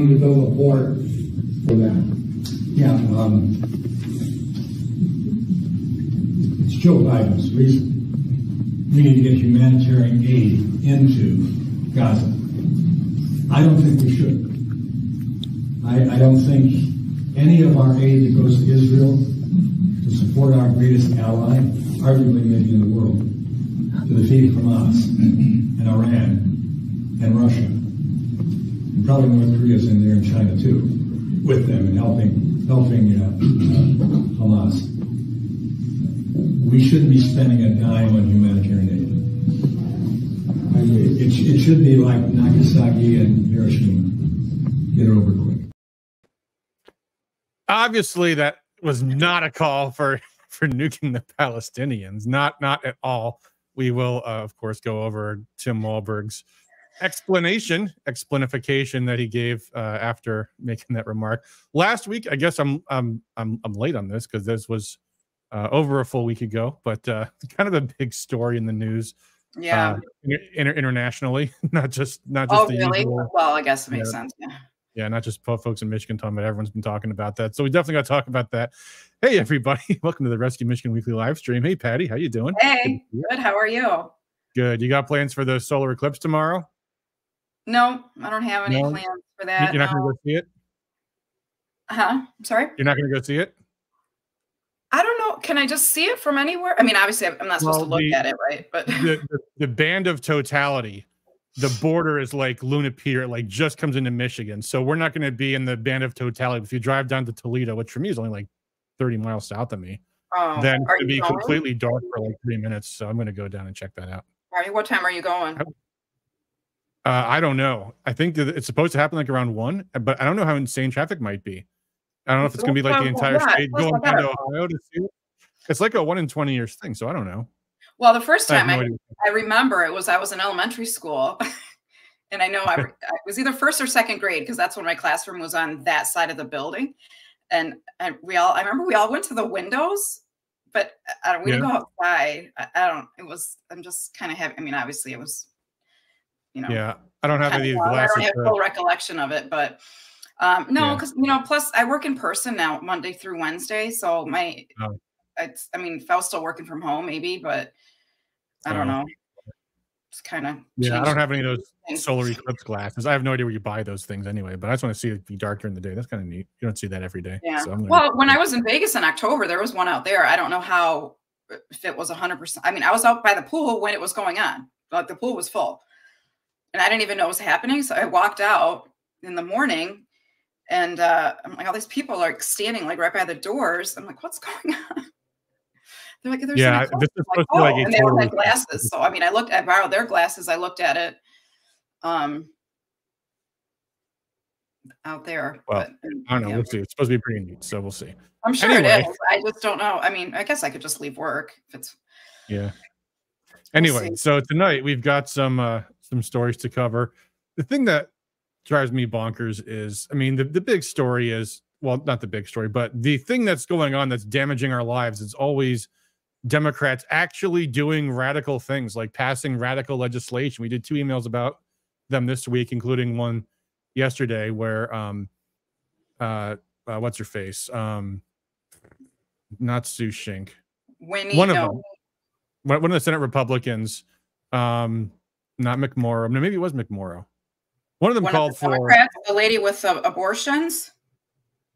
money to build a port for them? Yeah, um, it's Joe Biden's reason. We need to get humanitarian aid into Gaza. I don't think we should. I, I don't think any of our aid that goes to Israel to support our greatest ally, arguably maybe in the world, to defeat Hamas and Iran and Russia, and probably North Korea's in there and China too, with them and helping helping uh, uh, Hamas. We shouldn't be spending a dime on humanitarian aid. I mean, it, it should be like Nagasaki and Hiroshima. Get it over quick. Obviously, that was not a call for for nuking the Palestinians. Not not at all. We will, uh, of course, go over Tim Walberg's explanation, explanification that he gave uh, after making that remark last week. I guess I'm I'm I'm, I'm late on this because this was uh, over a full week ago, but uh, kind of a big story in the news. Yeah, uh, inter- internationally, not just not just oh, the really? usual. Well, I guess it makes Yeah. sense. Yeah. Yeah, not just folks in Michigan talking about. it, Everyone's been talking about that, so we definitely got to talk about that. Hey, everybody! Welcome to the Rescue Michigan Weekly live stream. Hey, Patty, how you doing? Hey, good. How are you? Good. You got plans for the solar eclipse tomorrow? No, I don't have any No? plans for that. You're not going to go see it. Huh? I'm sorry. You're not going to go see it. I don't know. Can I just see it from anywhere? I mean, obviously, I'm not supposed Well, to look the- at it, right? But the, the the band of totality the border is like Luna Pier, like just comes into Michigan. So we're not going to be in the band of totality. If you drive down to Toledo, which for me is only like 30 miles south of me, oh, then are to be going? completely dark for like three minutes. So I'm going to go down and check that out. All right. what time are you going? Uh, I don't know. I think that it's supposed to happen like around one, but I don't know how insane traffic might be. I don't know if it's going to be like the Well, entire yeah, state going down to Ohio to see it. It's like a one in 20 years thing. So I don't know. Well, the first time I, no idea. I remember it was I was in elementary school, and I know I, I was either first or second grade because that's when my classroom was on that side of the building, and, we all I remember we all went to the windows, but I don't, we didn't go outside. I, I don't. It was I'm just kind of having. I mean, obviously it was, you know. Yeah. I don't have any of of. I don't have full recollection of it, but um, no, Yeah. because you know, plus I work in person now, Monday through Wednesday, so my, Oh. it's. I mean, if I was still working from home, maybe, but I don't Oh. know. It's kind of Yeah, I don't have any of those things. solar eclipse glasses. I have no idea where you buy those things anyway, but I just want to see it be dark during the day. That's kind of neat. You don't see that every day. Yeah. So I'm Well, when I was in Vegas in October, there was one out there. I don't know how if it was 100%. I mean, I was out by the pool when it was going on. Like the pool was full. And I didn't even know it was happening. So I walked out in the morning and uh, I'm like, all these people are like standing like right by the doors. I'm like, what's going on? They're like, there's yeah, this is like, supposed to be like "Oh," and they all total had glasses. So I mean, I looked, I borrowed their glasses. I looked at it um out there. Well, but, I don't know. yeah. We'll see. It's supposed to be pretty neat, so we'll see. I'm sure Anyway. it is. I just don't know. I mean, I guess I could just leave work if it's Yeah. Anyway, see. so tonight we've got some uh some stories to cover. The thing that drives me bonkers is, I mean, the, the big story is well, not the big story, but the thing that's going on that's damaging our lives is always Democrats actually doing radical things like passing radical legislation. We did two emails about them this week, including one yesterday where um uh, uh what's her face? Um not Sue Shink. Winnie. One of them. one one of the Senate Republicans, um, not McMorrow. No, maybe it was McMorrow. One of them one called of the for. The lady with the abortions.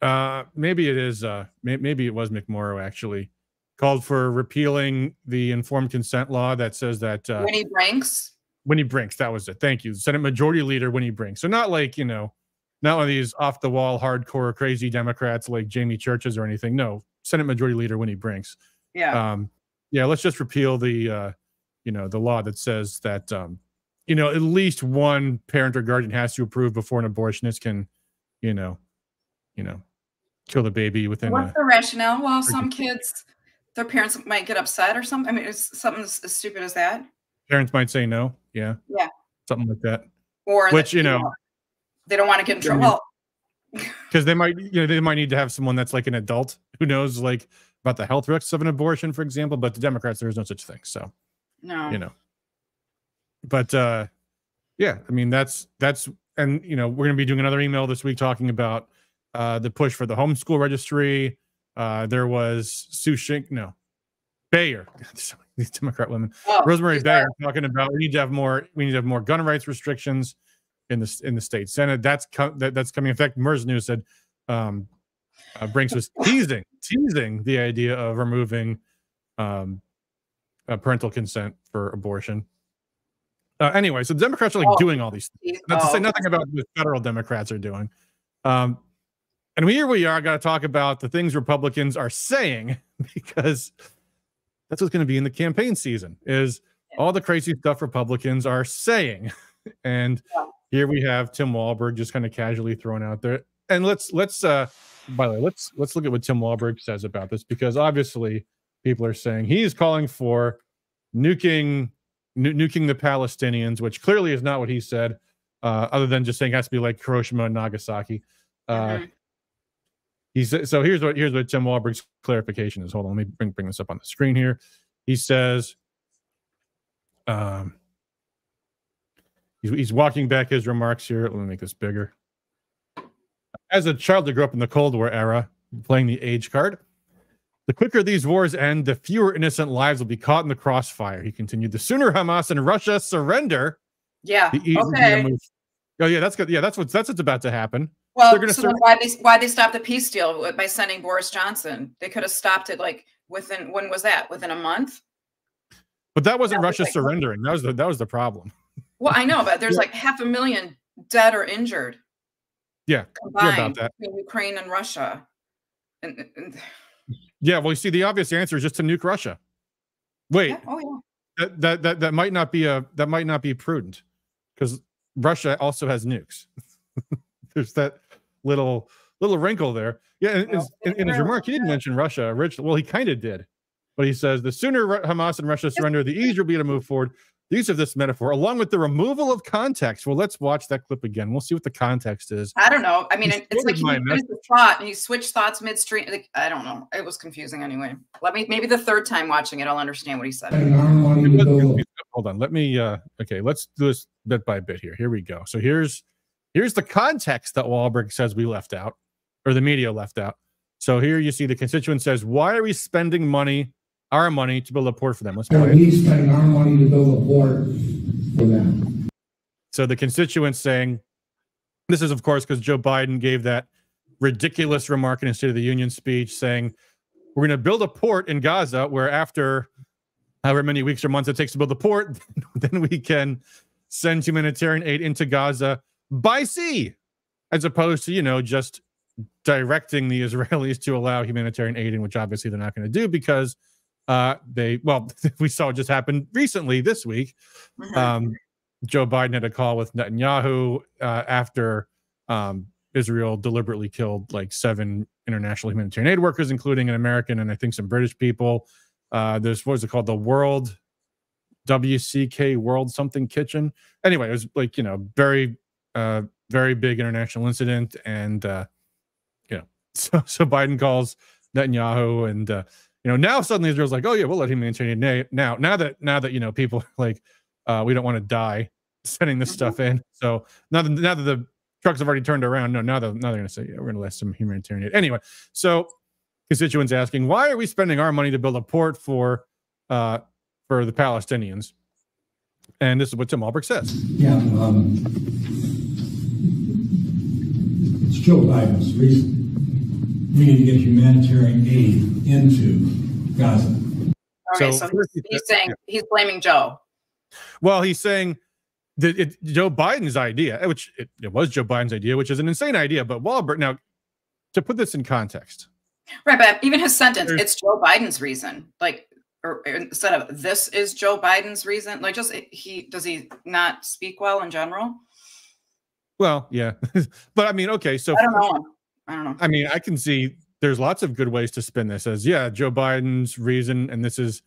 Uh, maybe it is. Uh, may, maybe it was McMorrow actually called for repealing the informed consent law that says that uh, Winnie Brinks. Winnie Brinks. That was it. Thank you, Senate Majority Leader Winnie Brinks. So not like you know, not one of these off the wall, hardcore, crazy Democrats like Jamie Churches or anything. No, Senate Majority Leader Winnie Brinks. Yeah. um yeah let's just repeal the uh you know the law that says that um you know at least one parent or guardian has to approve before an abortionist can you know you know kill the baby within What's a, the rationale? Well, some kids, their parents might get upset or something. I mean, it's something as, stupid as that. parents might say no yeah Yeah. something like that Or Which, you know- they don't want to get in trouble. because they might you know they might need to have someone that's like an adult who knows like about the health risks of an abortion for example but the democrats there is no such thing so no. you know but uh yeah i mean that's that's and you know, we're going to be doing another email this week talking about uh, the push for the homeschool registry. Uh, there was Sue Shink, no, Bayer, these Democrat women, Oh, Rosemary Bayer that- talking about we need to have more, we need to have more gun rights restrictions in the in the state senate. That's co- that, that's coming. In fact, MIRS News said um, uh, Brinks was teasing teasing the idea of removing um, uh, parental consent for abortion. Uh, anyway, so the Democrats are like Oh. doing all these things. Not to Oh, say nothing about what the federal Democrats are doing. Um, and here we are, got to talk about the things Republicans are saying because that's what's going to be in the campaign season is all the crazy stuff Republicans are saying. And here we have Tim Walberg just kind of casually thrown out there. And let's let's uh by the way, let's let's look at what Tim Walberg says about this because obviously people are saying he's calling for nuking nu- nuking the Palestinians, which clearly is not what he said, uh, other than just saying it has to be like Hiroshima and Nagasaki. Uh, Mhm. he said, so here's what here's what Tim Walberg's clarification is. Hold on, let me bring bring this up on the screen here. He says, um, he's, he's walking back his remarks here. Let me make this bigger. As a child that grew up in the Cold War era, playing the age card, the quicker these wars end, the fewer innocent lives will be caught in the crossfire. He continued. The sooner Hamas and Russia surrender, Yeah. Okay. Oh yeah, that's good. Yeah, that's what's that's what's about to happen. Well, They're gonna so sur- why they why they stopped the peace deal by sending Boris Johnson? They could have stopped it like within when was that? Within a month? But that wasn't That was Russia like- surrendering. That was the that was the problem. Well, I know, but there's Yeah. like half a million dead or injured. Yeah, combined about that. between Ukraine and Russia. And, and Yeah, well, you see, the obvious answer is just to nuke Russia. Wait, yeah, oh yeah. that, that that that might not be a that might not be prudent because Russia also has nukes. There's that little little wrinkle there. Yeah, and, Well, in, in his remark, he didn't mention Russia originally. Well, he kind of did, but he says the sooner Hamas and Russia surrender, the easier it'll be to move forward. The use of this metaphor, along with the removal of context. Well, let's watch that clip again. We'll see what the context is. I don't know. I mean, He it's like quoted he the thought and you switch thoughts midstream. Like, I don't know. It was confusing anyway. Let me maybe the third time watching it, I'll understand what he said. spending our money to build a hold on let me uh okay let's do this bit by bit here here we go so here's here's the context that Walberg says we left out or the media left out so here you see the constituent says why are we spending money our money to build a port for them let's play we spending our money to build a port for them? so the constituents saying this is of course because joe biden gave that ridiculous remark in his state of the union speech saying we're going to build a port in gaza where after however many weeks or months it takes to build the port then we can send humanitarian aid into gaza by sea as opposed to you know just directing the israelis to allow humanitarian aid in which obviously they're not going to do because uh they well we saw it just happen recently this week Mhm. um, Joe Biden had a call with Netanyahu uh, after um, Israel deliberately killed like seven international humanitarian aid workers, including an American and I think some British people. Uh, there's what was it called? The World WCK World Something Kitchen. Anyway, it was like you know very uh, very big international incident, and uh, you know so so Biden calls Netanyahu, and uh, you know now suddenly Israel's like, oh yeah, we'll let him humanitarian aid now. Now that now that you know people like uh, we don't want to die sending this Mhm. stuff in. So now that now that the trucks have already turned around, no, now that now they're going to say yeah, we're going to let some humanitarian aid. Anyway, so constituents asking why are we spending our money to build a port for uh, for the Palestinians? And this is what Tim Albrecht says. Yeah, um, it's Joe Biden's reason. We need to get humanitarian aid into Gaza. Okay, so so, he's, he's saying he's blaming Joe. Well, he's saying that it, Joe Biden's idea, eh, which it, it was Joe Biden's idea, which is an insane idea. But Walberg, now to put this in context, Right, but even his sentence, it's Joe Biden's reason. Like, or, or instead of this is Joe Biden's reason. Like, just eh, he does he not speak well in general? well, yeah, but I mean, okay, so I don't know. I don't know. I mean, I can see there's lots of good ways to spin this as, yeah, Joe Biden's reason, and this is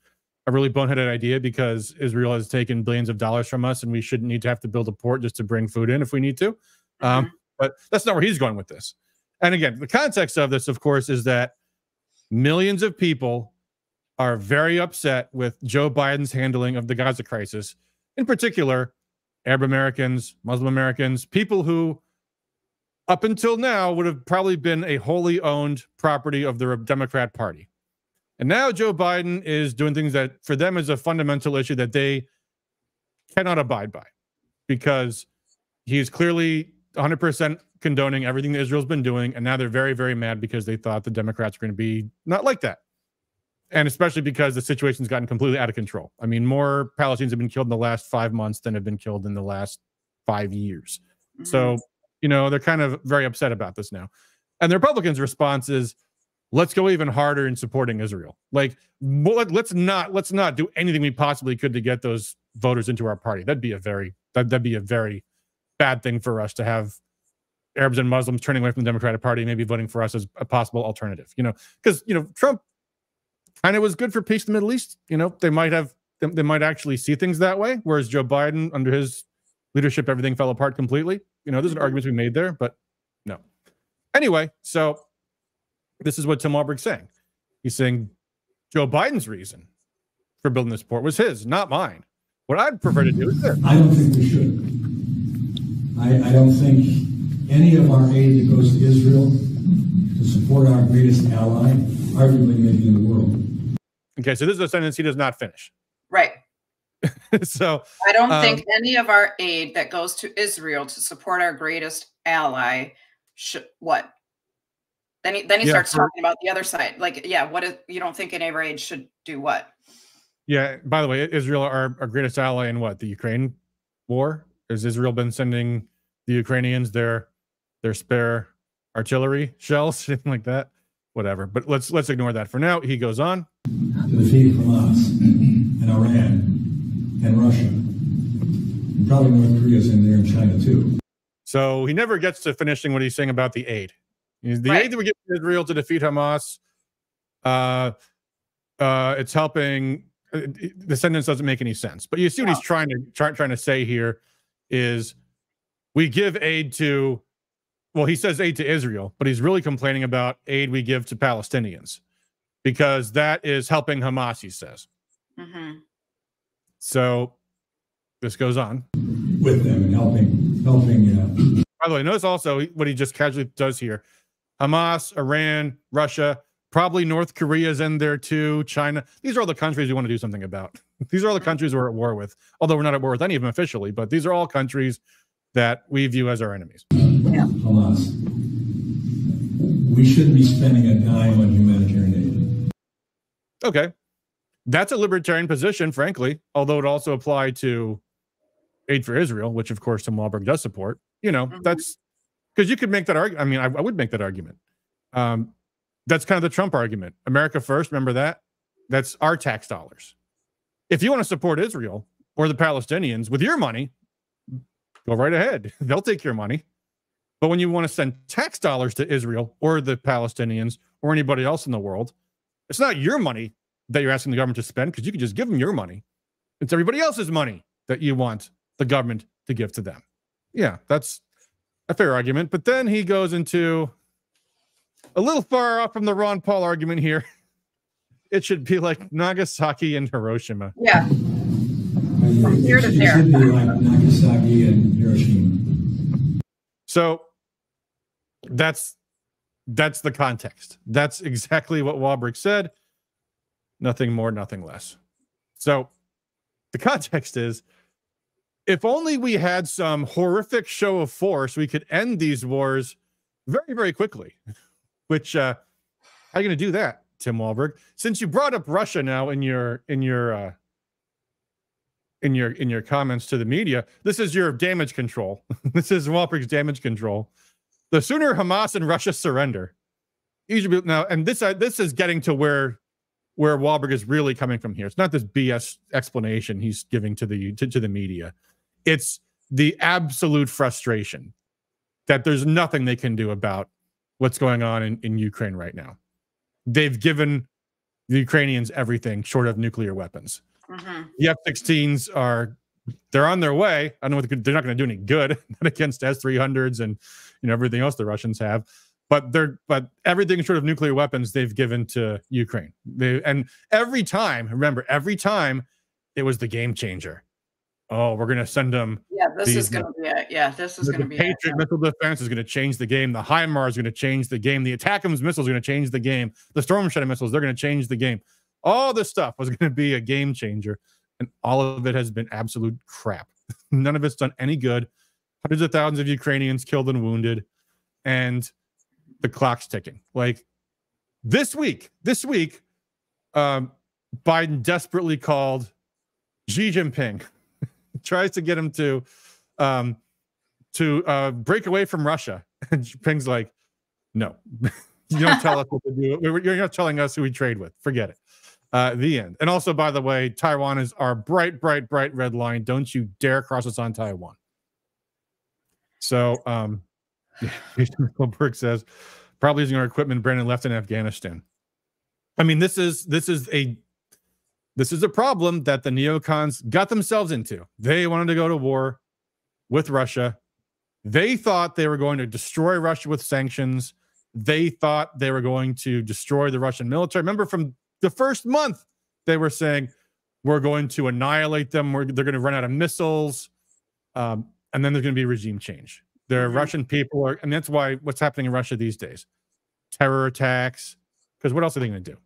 a really boneheaded idea because Israel has taken billions of dollars from us, and we shouldn't need to have to build a port just to bring food in if we need to. Um, Mhm. but that's not where he's going with this. And again, the context of this, of course, is that millions of people are very upset with Joe Biden's handling of the Gaza crisis, in particular, Arab Americans, Muslim Americans, people who up until now would have probably been a wholly owned property of the Democrat Party. And now Joe Biden is doing things that for them is a fundamental issue that they cannot abide by because he's clearly 100% condoning everything that Israel's been doing. And now they're very, very mad because they thought the Democrats were going to be not like that. And especially because the situation's gotten completely out of control. I mean, more Palestinians have been killed in the last five months than have been killed in the last five years. Mm-hmm. So, you know, they're kind of very upset about this now. And the Republicans' response is, let's go even harder in supporting Israel. Like, let's not let's not do anything we possibly could to get those voters into our party. That'd be a very that, that'd be a very bad thing for us to have Arabs and Muslims turning away from the Democratic Party, maybe voting for us as a possible alternative. You know, because you know Trump kind of was good for peace in the Middle East. You know, they might have they, they might actually see things that way, whereas Joe Biden under his leadership, everything fell apart completely. You know, there's an argument to be made there, but no. Anyway, so this is what Tim Walberg's saying. He's saying Joe Biden's reason for building this port was his, not mine. What I'd prefer to do is this. I don't think we should. I, I don't think any of our aid that goes to Israel to support our greatest ally, arguably maybe in the world. Okay, so this is a sentence he does not finish. Right. so I don't um, think any of our aid that goes to Israel to support our greatest ally should what? Then he then he yeah, starts for, talking about the other side. Like, yeah, what is you don't think any of our aid should do what? Yeah. By the way, Israel our, our greatest ally in what? The Ukraine war? Has Israel been sending the Ukrainians their their spare artillery shells, anything like that? Whatever. But let's let's ignore that for now. He goes on. And Russia. And probably North Korea's in there and China too. So he never gets to finishing what he's saying about the aid. The right. aid that we give Israel to defeat Hamas, uh, uh, it's helping. Uh, the sentence doesn't make any sense, but you see what he's trying to try, trying to say here is we give aid to well he says aid to israel but he's really complaining about aid we give to palestinians because that is helping hamas he says mm-hmm. So this goes on with them and helping helping uh... by the way notice also what he just casually does here hamas iran russia probably north korea's in there too china these are all the countries we want to do something about these are all the countries we're at war with, although we're not at war with any of them officially, but these are all countries that we view as our enemies. Yeah. Hamas. We shouldn't be spending a dime on humanitarian aid. Okay. That's a libertarian position, frankly, although it also apply to aid for Israel, which of course Tim Walberg does support. You know, mm-hmm. that's because you could make that argument. I mean, I, I, would make that argument. Um, that's kind of the Trump argument. America first, remember that? That's our tax dollars if you want to support Israel or the Palestinians with your money, go right ahead. They'll take your money. But when you want to send tax dollars to Israel or the Palestinians or anybody else in the world, it's not your money that you're asking the government to spend because you can just give them your money. It's everybody else's money that you want the government to give to them. Yeah, that's a fair argument. But then he goes into a little far off from the Ron Paul argument here. it should be like Nagasaki and Hiroshima. Yeah. From here to there. It should be like Nagasaki and Hiroshima. So that's that's the context. That's exactly what Walberg said. Nothing more, nothing less. So the context is if only we had some horrific show of force, we could end these wars very, very quickly. Which uh how are you gonna do that? Tim Walberg. Since you brought up Russia now in your in your uh, in your in your comments to the media, this is your damage control. this is Walberg's damage control. The sooner Hamas and Russia surrender, now, and this uh, this is getting to where where Walberg is really coming from here. It's not this BS explanation he's giving to the to, to the media. It's the absolute frustration that there's nothing they can do about what's going on in, in Ukraine right now they've given the Ukrainians everything short of nuclear weapons. Mm-hmm. The F-16s are they're on their way. I don't know what they're not going to do any good not against S-300s and you know everything else the Russians have. But they're but everything short of nuclear weapons they've given to Ukraine. They and every time, remember, every time it was the game changer. oh, we're going to send them. Yeah, this These- is going to be it. Yeah, this is The, going the to be it. Patriot missile defense is going to change the game. The HIMARS is going to change the game. The ATACMS missiles are going to change the game. The Storm Shadow missiles, they're going to change the game. All this stuff was going to be a game changer. And all of it has been absolute crap. None of it's done any good. Hundreds of thousands of Ukrainians killed and wounded. And the clock's ticking. Like this week, this week, um, Biden desperately called Xi Jinping, tries to get him to um, to uh, break away from Russia. And Jinping's like, no, you don't tell us what to do. You're not telling us who we trade with. Forget it. Uh, the end. And also, by the way, Taiwan is our bright, bright, bright red line. Don't you dare cross us on Taiwan. So, um, Jason Goldberg says, probably using our equipment Brandon left in Afghanistan. I mean, this is this is a this is a problem that the neocons got themselves into. They wanted to go to war with Russia. They thought they were going to destroy Russia with sanctions. They thought they were going to destroy the Russian military. Remember, from the first month, they were saying, we're going to annihilate them. We're, they're going to run out of missiles. Um, and then there's going to be regime change. The Mhm. Russian people are, and that's why what's happening in Russia these days terror attacks. Because what else are they going to do?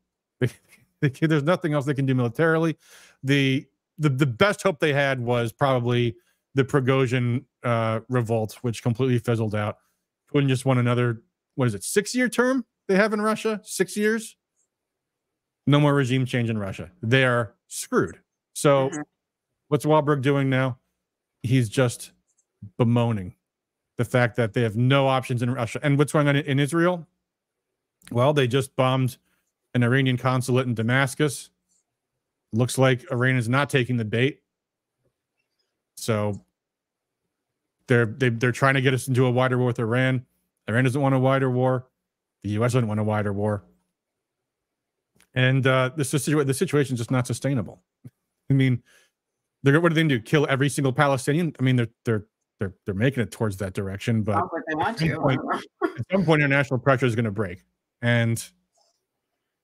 They, they, there's nothing else they can do militarily. The, the the best hope they had was probably the Prigozhin uh, revolt, which completely fizzled out. Putin just won another, what is it, six year term they have in Russia? Six years? No more regime change in Russia. They are screwed. So, Mhm. what's Walberg doing now? He's just bemoaning the fact that they have no options in Russia. And what's going on in, Israel? Well, they just bombed an Iranian consulate in Damascus. Looks like Iran is not taking the bait. So they're they, they're trying to get us into a wider war with Iran. Iran doesn't want a wider war. The U.S. doesn't want a wider war. And uh, this is the situation is just not sustainable. I mean, they're what are they going to do? Kill every single Palestinian? I mean, they're they're they're they're making it towards that direction, but Sounds like they want at some point- at some point international pressure is going to break and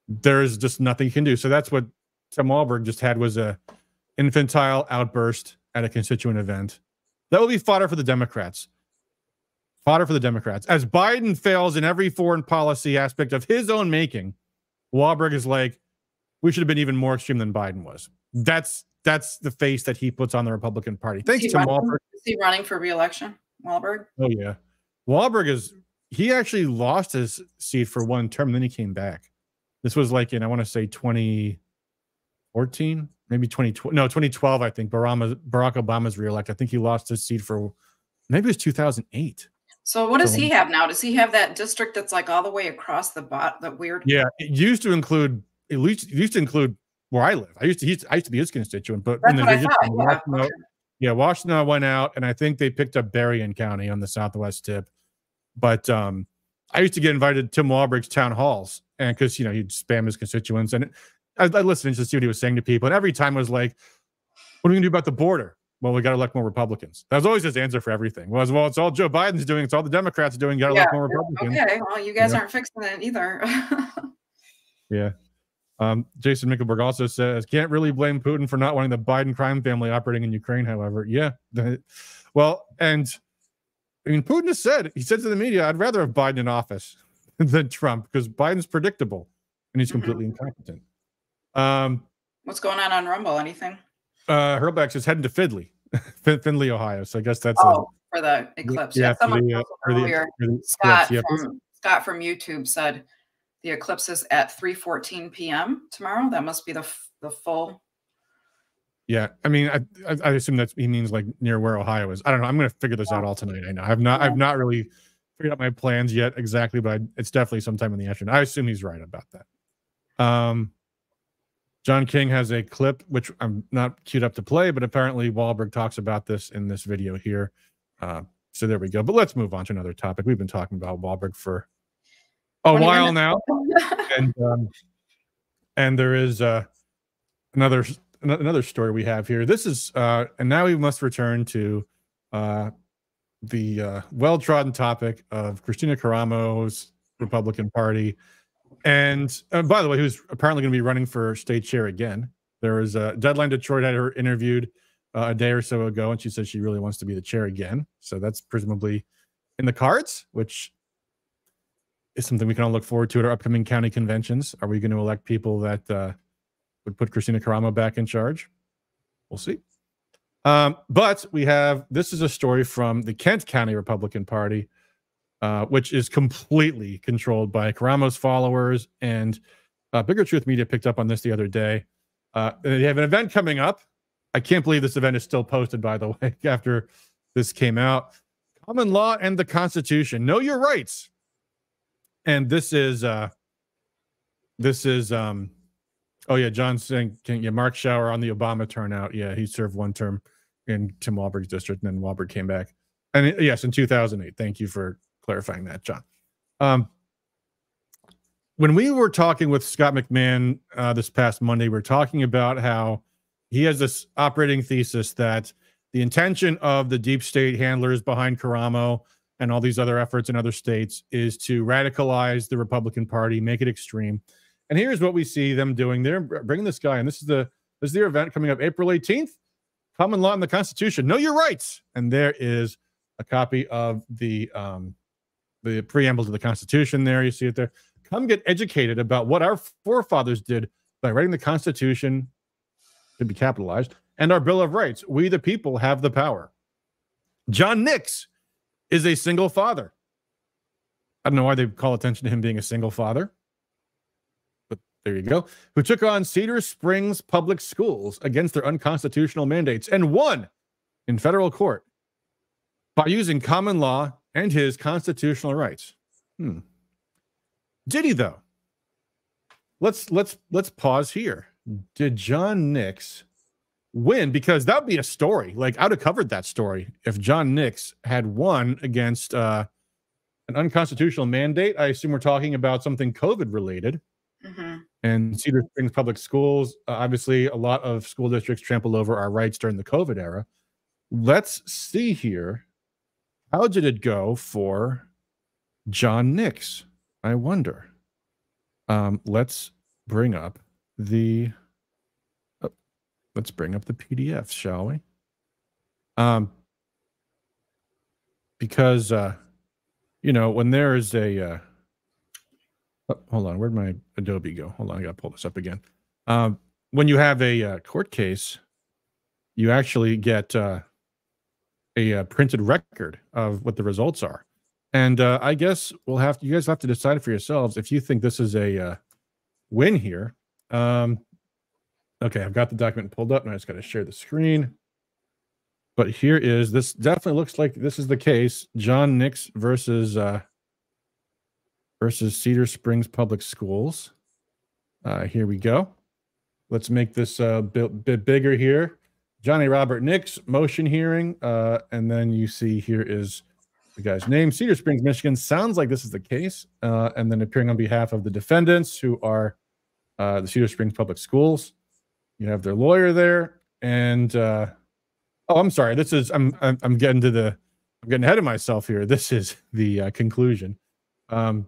there's just nothing you can do. So that's what tim Walberg just had was a infantile outburst at a constituent event. That will be fodder for the democrats. Fodder for the democrats. As biden fails in every foreign policy aspect of his own making Walberg is like we should have been even more extreme than biden was. That's that's the face that he puts on the republican party thanks Is he tim running- Walberg Is he running for reelection, Walberg? Oh yeah, Walberg is he actually lost his seat for one term, then he came back. This was like in I want to say 2014, maybe 2012. No, 2012. I think Barack Barack Obama's reelect. I think he lost his seat for maybe it was 2008. So what does So- he have now? Does he have that district that's like all the way across the bot? The weird. Yeah, it used to include at least it used to include where I live. I used to he's, I used to be his constituent, but That's when the-. Yeah. Okay. yeah, went out, and I think they picked up Berrien County on the southwest tip. But um, I used to get invited to Tim Walberg's town halls, and because you know he'd spam his constituents, and I, I listened to see what he was saying to people, and every time it was like, "What are we gonna do about the border?" Well, we got to elect more Republicans. That was always his answer for everything. Was well, it's all Joe Biden's doing, it's all the Democrats doing. Got to elect more Republicans. Okay, well, you guys Yeah. aren't fixing it either. Yeah. Um, Jason Mickelberg also says, can't really blame Putin for not wanting the Biden crime family operating in Ukraine, however. Yeah. well, and I mean, Putin has said, he said to the media, I'd rather have Biden in office than Trump because Biden's predictable and he's Mhm. completely incompetent. Um, What's going on on Rumble? Anything? uh, Herbex is heading to Findlay, Fin- Findlay, Ohio. So I guess that's a, Oh, for the eclipse. Yeah, for someone the, uh, for the- the Scott. Yeah, from Scott from YouTube said the eclipse is at 3:14 p.m. tomorrow. That must be the the full. Yeah, I mean, I, I assume that he means like near where Ohio is. I don't know. I'm going to figure this out all tonight. I know. I've not. I've not really figured out my plans yet exactly, but I, it's definitely sometime in the afternoon. I assume he's right about that. Um, John King has a clip which I'm not queued up to play, but apparently Walberg talks about this in this video here. Uh, so there we go. But let's move on to another topic. We've been talking about Walberg for a while now and um, and there is uh, another another story we have here. This is uh, and now we must return to uh, the uh, well trodden topic of Christina Karamo's Republican Party, and uh, by the way, who's apparently going to be running for state chair again. There was a deadline. Detroit had her interviewed. uh, a day or so ago, and she says she really wants to be the chair again. So that's presumably in the cards, which is something we can all look forward to at our upcoming county conventions. Are we going to elect people that uh, would put Christina Karamo back in charge? We'll see. Um, but we have this is a story from the Kent County Republican Party, uh, which is completely controlled by Karamo's followers. And uh, Bigger Truth Media picked up on this the other day. Uh, they have an event coming up. I can't believe this event is still posted, by the way, after this came out. Common law and the Constitution. Know your rights. And this is uh this is um oh yeah, John saying can yeah, Mark Schauer on the Obama turnout. Yeah, he served one term in Tim Walberg's district, and then Walberg came back. And yes, in 2008. Thank you for clarifying that, John. Um, when we were talking with Scott McMahon uh, this past Monday, we were talking about how he has this operating thesis that the intention of the deep state handlers behind Karamo and all these other efforts in other states is to radicalize the Republican Party, make it extreme. And here's what we see them doing. They're bringing this guy, and this is the this is their event coming up April 18th. Common law and the Constitution. Know your rights. And there is a copy of the um, the preamble to the Constitution. There, you see it there. Come get educated about what our forefathers did by writing the Constitution to be capitalized and our Bill of Rights. We, the people, have the power. John Nix is a single father. I don't know why they call attention to him being a single father, but there you go. Who took on Cedar Springs Public Schools against their unconstitutional mandates and won in federal court by using common law and his constitutional rights. Hmm. Did he though? Let's let's let's pause here. Did John Nix win? Because that would be a story. Like I'd have covered that story if John Nix had won against uh, an unconstitutional mandate. I assume we're talking about something COVID related. Mhm. And Cedar Springs Public Schools, uh, obviously, a lot of school districts trampled over our rights during the COVID era. Let's see here. How did it go for John Nix? I wonder. Um, let's bring up the. Let's bring up the PDF, shall we? Um, because uh, you know when there is a uh, Oh, hold on. Where'd my Adobe go? Hold on. I got to pull this up again. Um, when you have a uh, court case, you actually get uh, a, uh printed record of what the results are. And uh, I guess we'll have to, you guys have to decide for yourselves if you think this is a uh, win here. Um, okay, I've got the document pulled up and I just got to share the screen. But here is this definitely looks like this is the case. John Nix versus uh, versus Cedar Springs Public Schools. Uh, here we go. Let's make this a bit, bit bigger here. Johnny Robert Nix motion hearing, uh, and then you see here is the guy's name, Cedar Springs, Michigan. Sounds like this is the case, uh, and then appearing on behalf of the defendants, who are uh, the Cedar Springs Public Schools. You have their lawyer there, and uh, oh, I'm sorry. This is I'm I'm, I'm getting to the I'm getting ahead of myself here. This is the uh, conclusion. Um,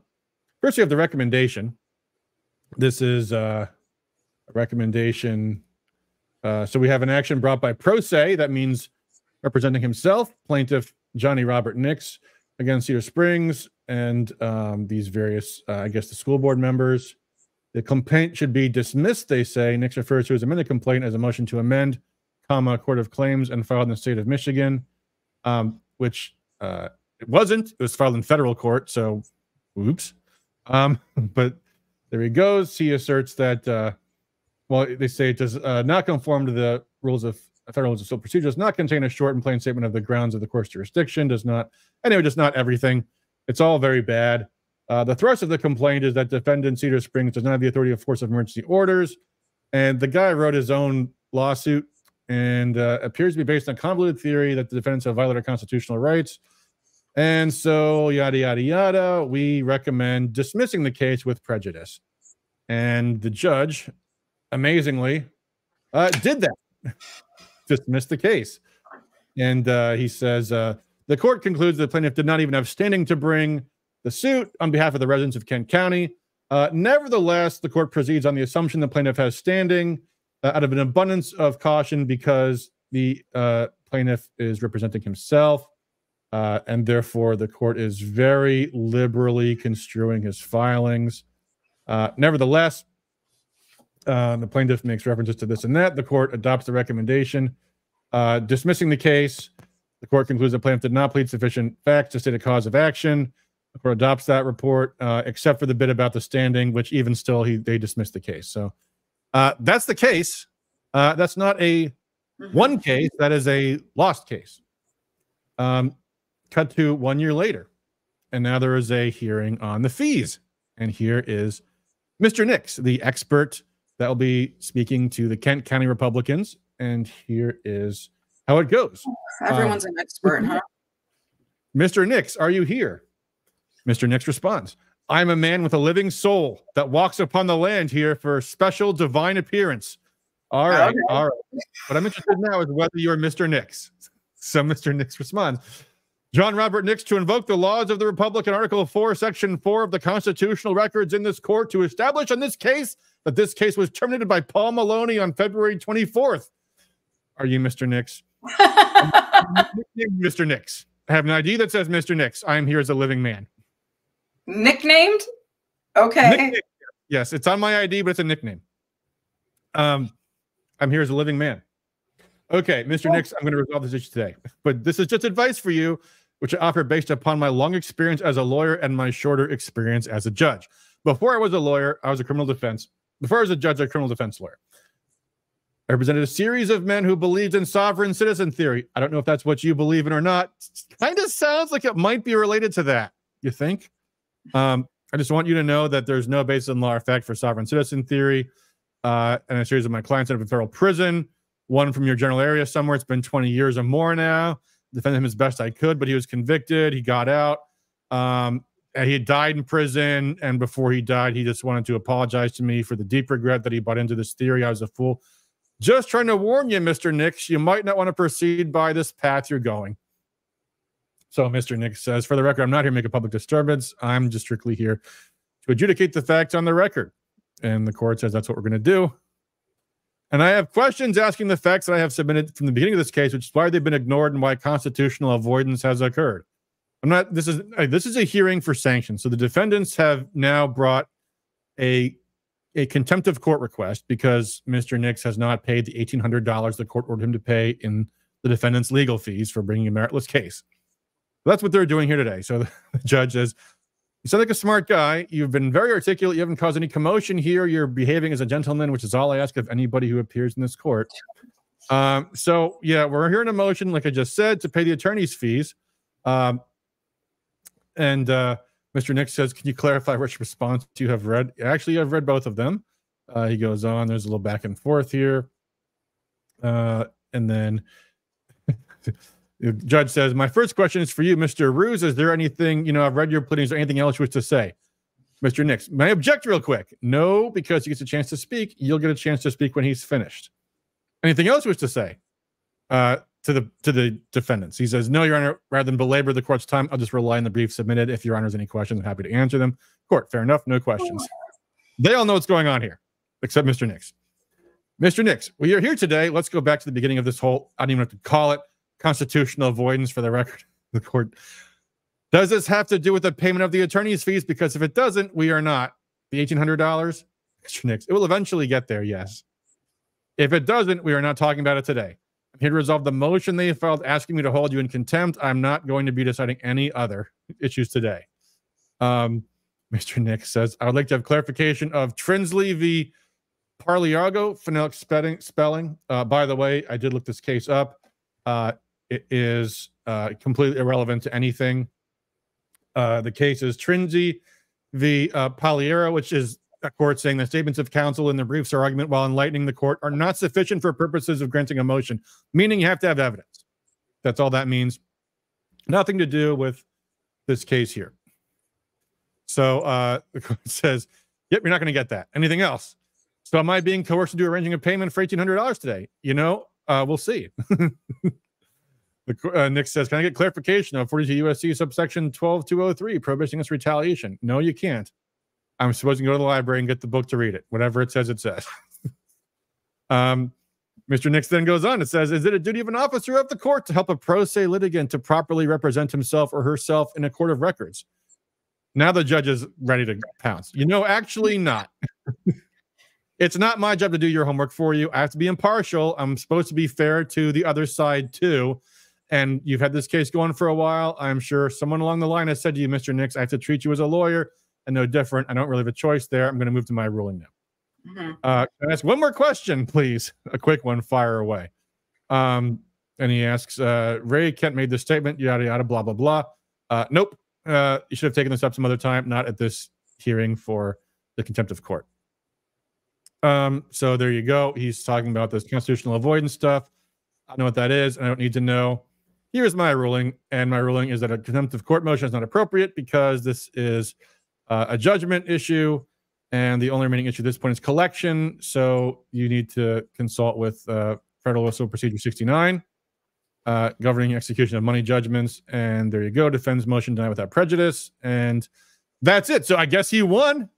First, we have the recommendation. This is uh, a recommendation. Uh, so we have an action brought by Pro Se. That means representing himself, plaintiff Johnny Robert Nix against Cedar Springs and um, these various, uh, I guess, the school board members. The complaint should be dismissed, they say. Nix refers to his amended complaint as a motion to amend, comma, Court of Claims and filed in the state of Michigan, um, which uh, it wasn't. It was filed in federal court. So, oops. Um, but there he goes. He asserts that, uh, well, they say it does uh, not conform to the rules of federal rules of civil procedure, does not contain a short and plain statement of the grounds of the court's jurisdiction, does not, anyway, just not everything. It's all very bad. Uh, the thrust of the complaint is that defendant Cedar Springs does not have the authority of force of emergency orders. And the guy wrote his own lawsuit and uh, appears to be based on convoluted theory that the defendants have violated constitutional rights. And so, yada, yada, yada, we recommend dismissing the case with prejudice. And the judge, amazingly, uh, did that, dismissed the case. And uh, he says uh, the court concludes the plaintiff did not even have standing to bring the suit on behalf of the residents of Kent County. Uh, nevertheless, the court proceeds on the assumption the plaintiff has standing uh, out of an abundance of caution because the uh, plaintiff is representing himself, uh, and therefore the court is very liberally construing his filings. Uh, nevertheless, uh, the plaintiff makes references to this and that. The court adopts the recommendation, dismissing the case. The court concludes the plaintiff did not plead sufficient facts to state a cause of action. Court adopts that report, uh, except for the bit about the standing, which even still he they dismissed the case. So uh, that's the case. Uh, that's not a Mhm. one case. That is a lost case. Um, cut to one year later, and now there is a hearing on the fees. And here is Mr. Nix, the expert that will be speaking to the Kent County Republicans. And here is how it goes. Everyone's an expert, huh? Mr. Nix, are you here? Mr. Nix responds, I'm a man with a living soul that walks upon the land here for special divine appearance. All right, Okay. all right. What I'm interested now is whether you're Mr. Nix. So Mr. Nix responds, John Robert Nix to invoke the laws of the Republic in Article 4, Section 4 of the constitutional records in this court to establish on this case that this case was terminated by Paul Maloney on February 24th. Are you Mr. Nix? Mr. Nix. I have an ID that says Mr. Nix. I am here as a living man. Nicknamed? Okay. Nickname. Yes, it's on my ID, but it's a nickname. Um, I'm here as a living man. Okay, Mr. Nix, I'm going to resolve this issue today. But this is just advice for you, which I offer based upon my long experience as a lawyer and my shorter experience as a judge. Before I was a lawyer, I was a criminal defense. Before I was a judge, I was a criminal defense lawyer. I represented a series of men who believed in sovereign citizen theory. I don't know if that's what you believe in or not. Kind of sounds like it might be related to that. You think? Um, I just want you to know that there's no basis in law or fact for sovereign citizen theory. Uh, and a series of my clients end up in federal prison. One from your general area somewhere. It's been 20 years or more now. Defended him as best I could, but he was convicted. He got out. Um, and he had died in prison. And before he died, he just wanted to apologize to me for the deep regret that he bought into this theory. I was a fool. Just trying to warn you, Mr. Nix, you might not want to proceed by this path you're going. So Mr. Nix says, for the record, I'm not here to make a public disturbance. I'm just strictly here to adjudicate the facts on the record. And the court says that's what we're going to do. And I have questions asking the facts that I have submitted from the beginning of this case, which is why they've been ignored and why constitutional avoidance has occurred. I'm not. This is this is a hearing for sanctions. So the defendants have now brought a a contempt of court request because Mr. Nix has not paid the eighteen hundred dollars the court ordered him to pay in the defendant's legal fees for bringing a meritless case. That's what they're doing here today. So the judge says, You sound like a smart guy. You've been very articulate. You haven't caused any commotion here. You're behaving as a gentleman, which is all I ask of anybody who appears in this court. Um, so, yeah, we're hearing a motion, like I just said, to pay the attorney's fees. Um, and uh, Mr. Nick says, Can you clarify which response you have read? Actually, I've read both of them. Uh, he goes on, there's a little back and forth here. Uh, and then the judge says, My first question is for you, Mr. Ruse. Is there anything, you know, I've read your pleadings or anything else you wish to say? Mr. Nix, may I object real quick? No, because he gets a chance to speak. You'll get a chance to speak when he's finished. Anything else you wish to say uh, to the to the defendants? He says, No, Your Honor, rather than belabor the court's time, I'll just rely on the brief submitted. If Your Honor has any questions, I'm happy to answer them. Court, fair enough, no questions. They all know what's going on here, except Mr. Nix. Mr. Nix, we are here today. Let's go back to the beginning of this whole, I don't even have to call it constitutional avoidance for the record. The court. Does this have to do with the payment of the attorney's fees? Because if it doesn't, we are not. The $1,800, Mr. Nix, it will eventually get there, yes. If it doesn't, we are not talking about it today. I'm here to resolve the motion they filed asking me to hold you in contempt. I'm not going to be deciding any other issues today. Um, Mr. Nick says, I would like to have clarification of Trinsley v. Parliago, phonetic spelling. spelling. Uh, by the way, I did look this case up. Uh, it is uh, completely irrelevant to anything. Uh, the case is Trinzi v. Uh, which is a court saying the statements of counsel in the briefs or argument while enlightening the court are not sufficient for purposes of granting a motion, meaning you have to have evidence. That's all that means. Nothing to do with this case here. So uh, the court says, yep, you're not going to get that. Anything else? So am I being coerced into arranging a payment for $1,800 today? You know, uh, we'll see. the, uh, Nick says, can I get clarification of 42 USC subsection 12203, prohibiting against retaliation? No, you can't. I'm supposed to go to the library and get the book to read it. Whatever it says, it says. um, Mr. Nix then goes on. It says, Is it a duty of an officer of the court to help a pro se litigant to properly represent himself or herself in a court of records? Now the judge is ready to pounce. You know, actually, not. it's not my job to do your homework for you. I have to be impartial. I'm supposed to be fair to the other side, too. And you've had this case going for a while. I'm sure someone along the line has said to you, Mr. Nix, I have to treat you as a lawyer and no different. I don't really have a choice there. I'm going to move to my ruling now. Mm-hmm. Uh, can I ask one more question, please? A quick one, fire away. Um, and he asks, uh, Ray Kent made this statement, yada, yada, blah, blah, blah. Uh, nope. Uh, you should have taken this up some other time, not at this hearing for the contempt of court. Um, so there you go. He's talking about this constitutional avoidance stuff. I don't know what that is. I don't need to know. Here's my ruling, and my ruling is that a contempt of court motion is not appropriate because this is uh, a judgment issue and the only remaining issue at this point is collection. So you need to consult with uh, Federal Civil Procedure 69, uh, governing execution of money judgments. And there you go. Defends motion denied without prejudice. And that's it. So I guess he won.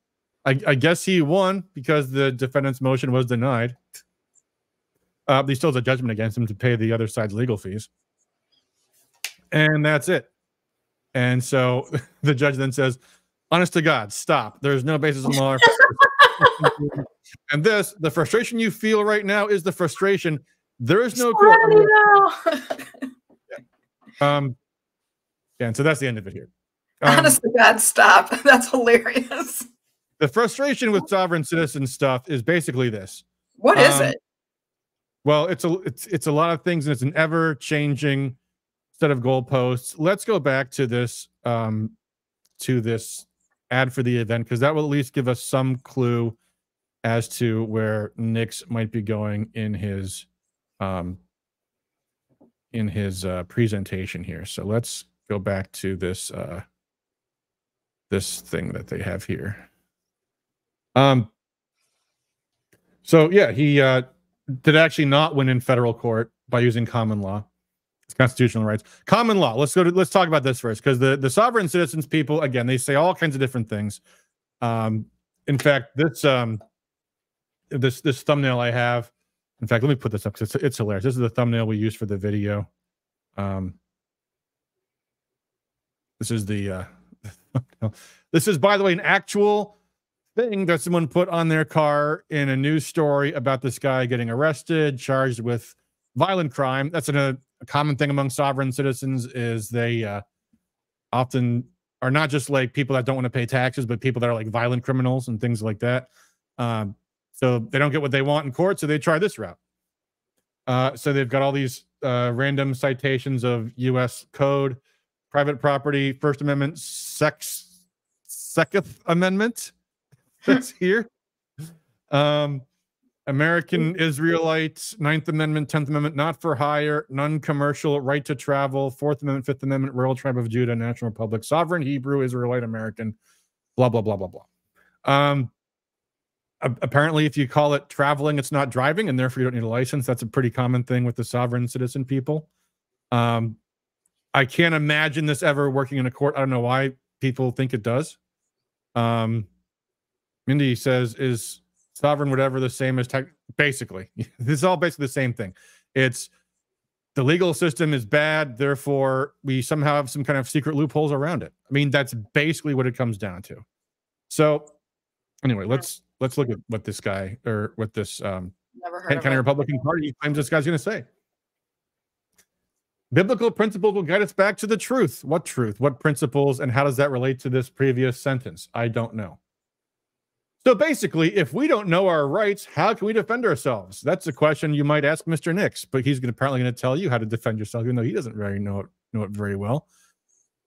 I, I guess he won because the defendant's motion was denied. Uh, he still has a judgment against him to pay the other side's legal fees. And that's it. And so the judge then says, honest to God, stop. There's no basis in law. and this, the frustration you feel right now is the frustration. There is no court. um, yeah, and so that's the end of it here. Um, honest to God, stop. That's hilarious. The frustration with sovereign citizen stuff is basically this. What is um, it? Well, it's a it's it's a lot of things, and it's an ever changing set of goalposts. Let's go back to this um, to this ad for the event because that will at least give us some clue as to where Nix might be going in his um in his uh, presentation here. So let's go back to this uh this thing that they have here. Um so yeah, he uh did actually not win in federal court by using common law constitutional rights. Common law. Let's go to let's talk about this first because the the sovereign citizens people again they say all kinds of different things. Um in fact this um this this thumbnail i have in fact let me put this up because it's, it's hilarious. This is the thumbnail we use for the video. Um this is the uh this is by the way an actual thing that someone put on their car in a news story about this guy getting arrested charged with violent crime. That's an, a, a common thing among sovereign citizens is they uh, often are not just like people that don't want to pay taxes, but people that are like violent criminals and things like that. Um, so they don't get what they want in court, so they try this route. Uh, so they've got all these uh, random citations of U.S. code, private property, First Amendment, sex, Second Amendment. That's here. Um, American Israelites, Ninth Amendment, Tenth Amendment, not for hire, non-commercial, right to travel, Fourth Amendment, Fifth Amendment, Royal Tribe of Judah, National Republic, Sovereign Hebrew, Israelite American, blah blah blah blah blah. Um, apparently, if you call it traveling, it's not driving, and therefore you don't need a license. That's a pretty common thing with the sovereign citizen people. Um, I can't imagine this ever working in a court. I don't know why people think it does. Um, Mindy says, "Is sovereign whatever the same as tech basically this is all basically the same thing it's the legal system is bad therefore we somehow have some kind of secret loopholes around it i mean that's basically what it comes down to so anyway let's let's look at what this guy or what this um Kent County Republican Party claims this guy's going to say. Biblical principles will guide us back to the truth. What truth? What principles? And how does that relate to this previous sentence? I don't know. So basically, if we don't know our rights, how can we defend ourselves? That's a question you might ask Mr. Nix, but he's apparently going to tell you how to defend yourself, even though he doesn't really know it, know it very well.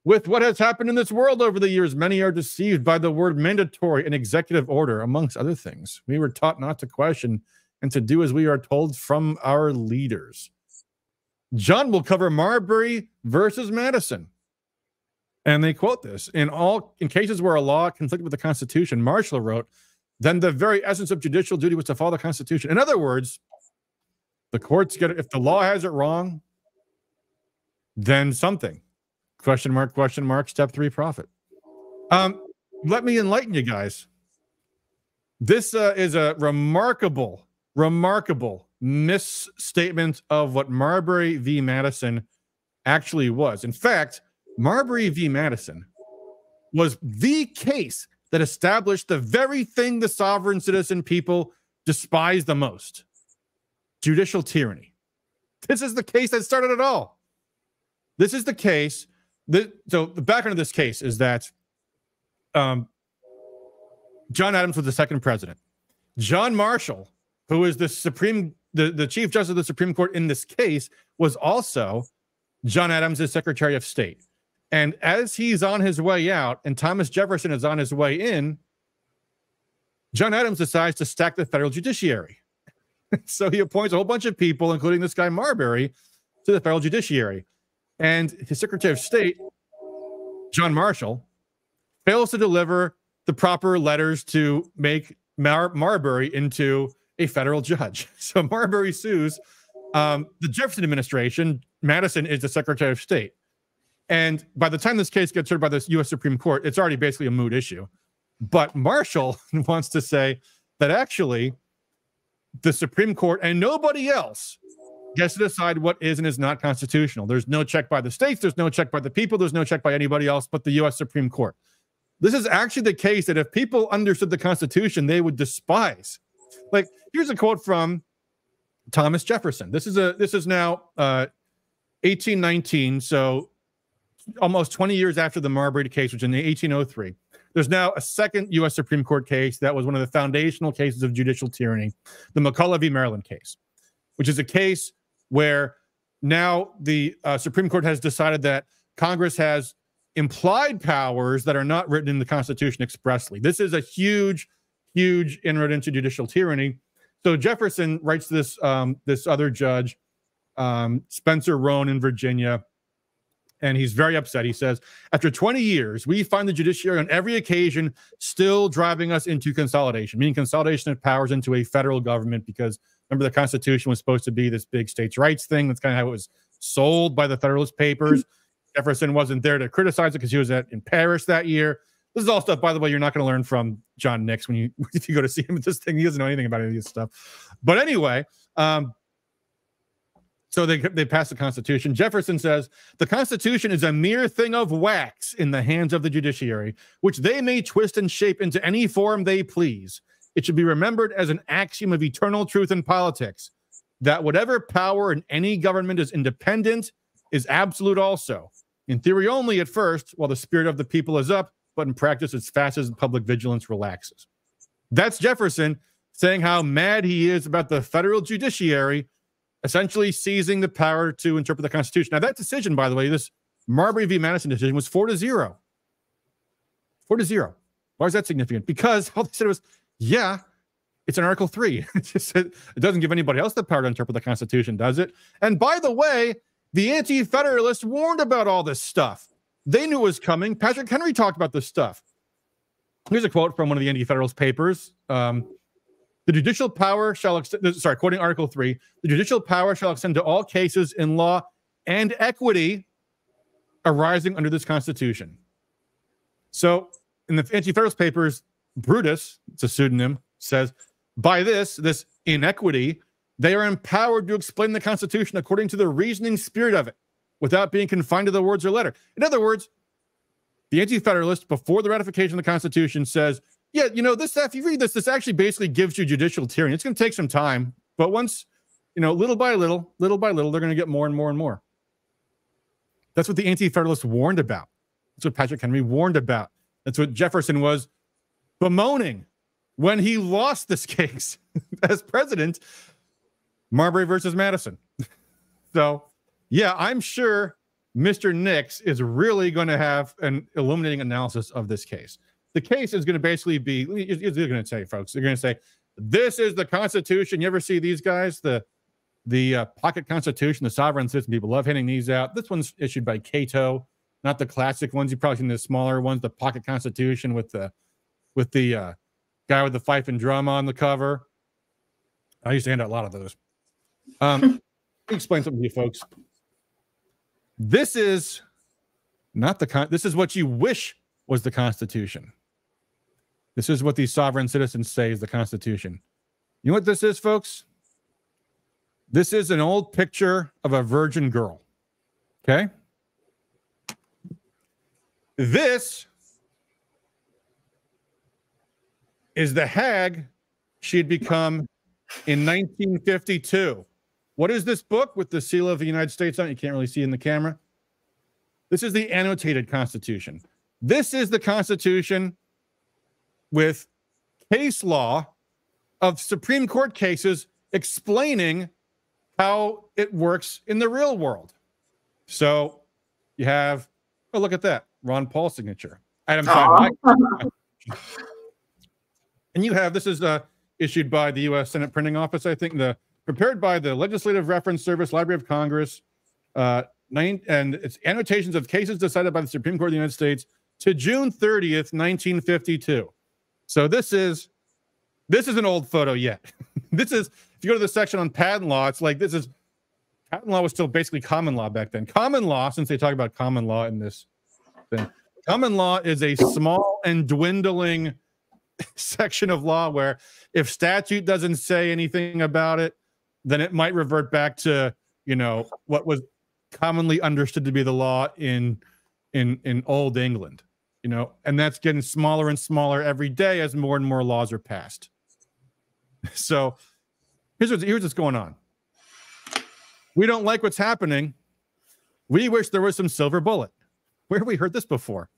With what has happened in this world over the years, many are deceived by the word mandatory and executive order, amongst other things. We were taught not to question and to do as we are told from our leaders. John will cover Marbury versus Madison. And they quote this in all in cases where a law conflicted with the Constitution, Marshall wrote, then the very essence of judicial duty was to follow the Constitution. In other words, the courts get it. If the law has it wrong, then something. Question mark, question mark, step three, profit. Um, let me enlighten you guys. This uh, is a remarkable, remarkable misstatement of what Marbury v. Madison actually was. In fact, Marbury v. Madison was the case that established the very thing the sovereign citizen people despise the most judicial tyranny. This is the case that started it all. This is the case. That, so, the background of this case is that um, John Adams was the second president. John Marshall, who is the Supreme, the, the Chief Justice of the Supreme Court in this case, was also John Adams' Secretary of State. And as he's on his way out and Thomas Jefferson is on his way in, John Adams decides to stack the federal judiciary. so he appoints a whole bunch of people, including this guy Marbury, to the federal judiciary. And his Secretary of State, John Marshall, fails to deliver the proper letters to make Mar- Marbury into a federal judge. So Marbury sues um, the Jefferson administration. Madison is the Secretary of State. And by the time this case gets heard by the U.S. Supreme Court, it's already basically a moot issue. But Marshall wants to say that actually the Supreme Court and nobody else gets to decide what is and is not constitutional. There's no check by the states, there's no check by the people, there's no check by anybody else but the U.S. Supreme Court. This is actually the case that if people understood the Constitution, they would despise. Like, here's a quote from Thomas Jefferson. This is a this is now uh, 1819, so almost 20 years after the Marbury case, which in 1803. There's now a second U.S. Supreme Court case that was one of the foundational cases of judicial tyranny, the McCulloch v. Maryland case, which is a case where now the uh, Supreme Court has decided that Congress has implied powers that are not written in the Constitution expressly. This is a huge, huge inroad into judicial tyranny. So Jefferson writes this um, this other judge, um, Spencer Roane in Virginia, and he's very upset. He says, after 20 years, we find the judiciary on every occasion still driving us into consolidation, meaning consolidation of powers into a federal government. Because remember, the Constitution was supposed to be this big states' rights thing. That's kind of how it was sold by the Federalist Papers. Jefferson wasn't there to criticize it because he was at in Paris that year. This is all stuff, by the way, you're not going to learn from John Nix when you if you go to see him at this thing. He doesn't know anything about any of this stuff. But anyway, um, so they they passed the Constitution. Jefferson says the Constitution is a mere thing of wax in the hands of the judiciary, which they may twist and shape into any form they please. It should be remembered as an axiom of eternal truth in politics that whatever power in any government is independent is absolute also. In theory only at first, while the spirit of the people is up, but in practice, it's fast as public vigilance relaxes. That's Jefferson saying how mad he is about the federal judiciary essentially seizing the power to interpret the Constitution. Now, that decision, by the way, this Marbury v. Madison decision was four to zero. Four to zero. Why is that significant? Because all they said was, yeah, it's an Article 3. it, doesn't give anybody else the power to interpret the Constitution, does it? And by the way, the Anti Federalists warned about all this stuff. They knew it was coming. Patrick Henry talked about this stuff. Here's a quote from one of the Anti Federalist papers. Um, the judicial power shall extend, sorry, quoting Article 3, the judicial power shall extend to all cases in law and equity arising under this Constitution. So in the Anti Federalist Papers, Brutus, it's a pseudonym, says, by this, this inequity, they are empowered to explain the Constitution according to the reasoning spirit of it without being confined to the words or letter. In other words, the Anti Federalist, before the ratification of the Constitution, says yeah, you know, this if you read this, this actually basically gives you judicial tyranny. It's going to take some time, but once, you know, little by little, little by little, they're going to get more and more and more. That's what the Anti-Federalists warned about. That's what Patrick Henry warned about. That's what Jefferson was bemoaning when he lost this case as president, Marbury versus Madison. so, yeah, I'm sure Mr. Nix is really going to have an illuminating analysis of this case the case is going to basically be they're going to say folks they're going to say this is the constitution. You ever see these guys the the uh, pocket constitution the sovereign citizen people love handing these out. This one's issued by cato not the classic ones. You probably seen the smaller ones the pocket constitution with the with the uh, guy with the fife and drum on the cover. I used to hand out a lot of those. Um let me explain something to you folks. This is not the con this is what you wish was the constitution this is what these sovereign citizens say is the Constitution. You know what this is, folks? This is an old picture of a virgin girl. Okay. This is the hag she'd become in 1952. What is this book with the seal of the United States on it? You can't really see in the camera. This is the annotated Constitution. This is the Constitution with case law of Supreme Court cases explaining how it works in the real world. So you have, oh, look at that Ron Paul signature. Item five. and you have this is uh, issued by the U.S. Senate Printing Office, I think, the prepared by the Legislative Reference Service, Library of Congress, uh, nine, and it's annotations of cases decided by the Supreme Court of the United States to June 30th, 1952. So this is this is an old photo yet. this is if you go to the section on patent law, it's like this is patent law was still basically common law back then. Common law, since they talk about common law in this thing, common law is a small and dwindling section of law where if statute doesn't say anything about it, then it might revert back to you know what was commonly understood to be the law in in in old England. You know, and that's getting smaller and smaller every day as more and more laws are passed. So here's what's here's what's going on. We don't like what's happening. We wish there was some silver bullet. Where have we heard this before?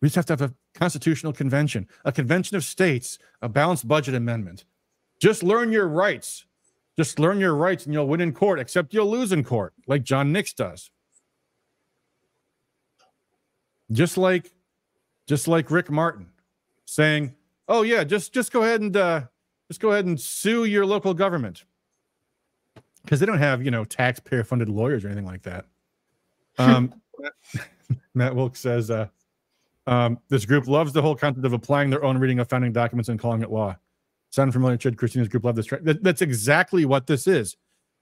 We just have to have a constitutional convention, a convention of states, a balanced budget amendment. Just learn your rights. Just learn your rights and you'll win in court, except you'll lose in court, like John Nix does. Just like just like Rick Martin saying, "Oh yeah, just just go ahead and uh, just go ahead and sue your local government." Because they don't have, you know, taxpayer funded lawyers or anything like that. Um, Matt Wilk says, uh, um, this group loves the whole concept of applying their own reading of founding documents and calling it law. Sound familiar? Chid Christina's group love this. That, that's exactly what this is.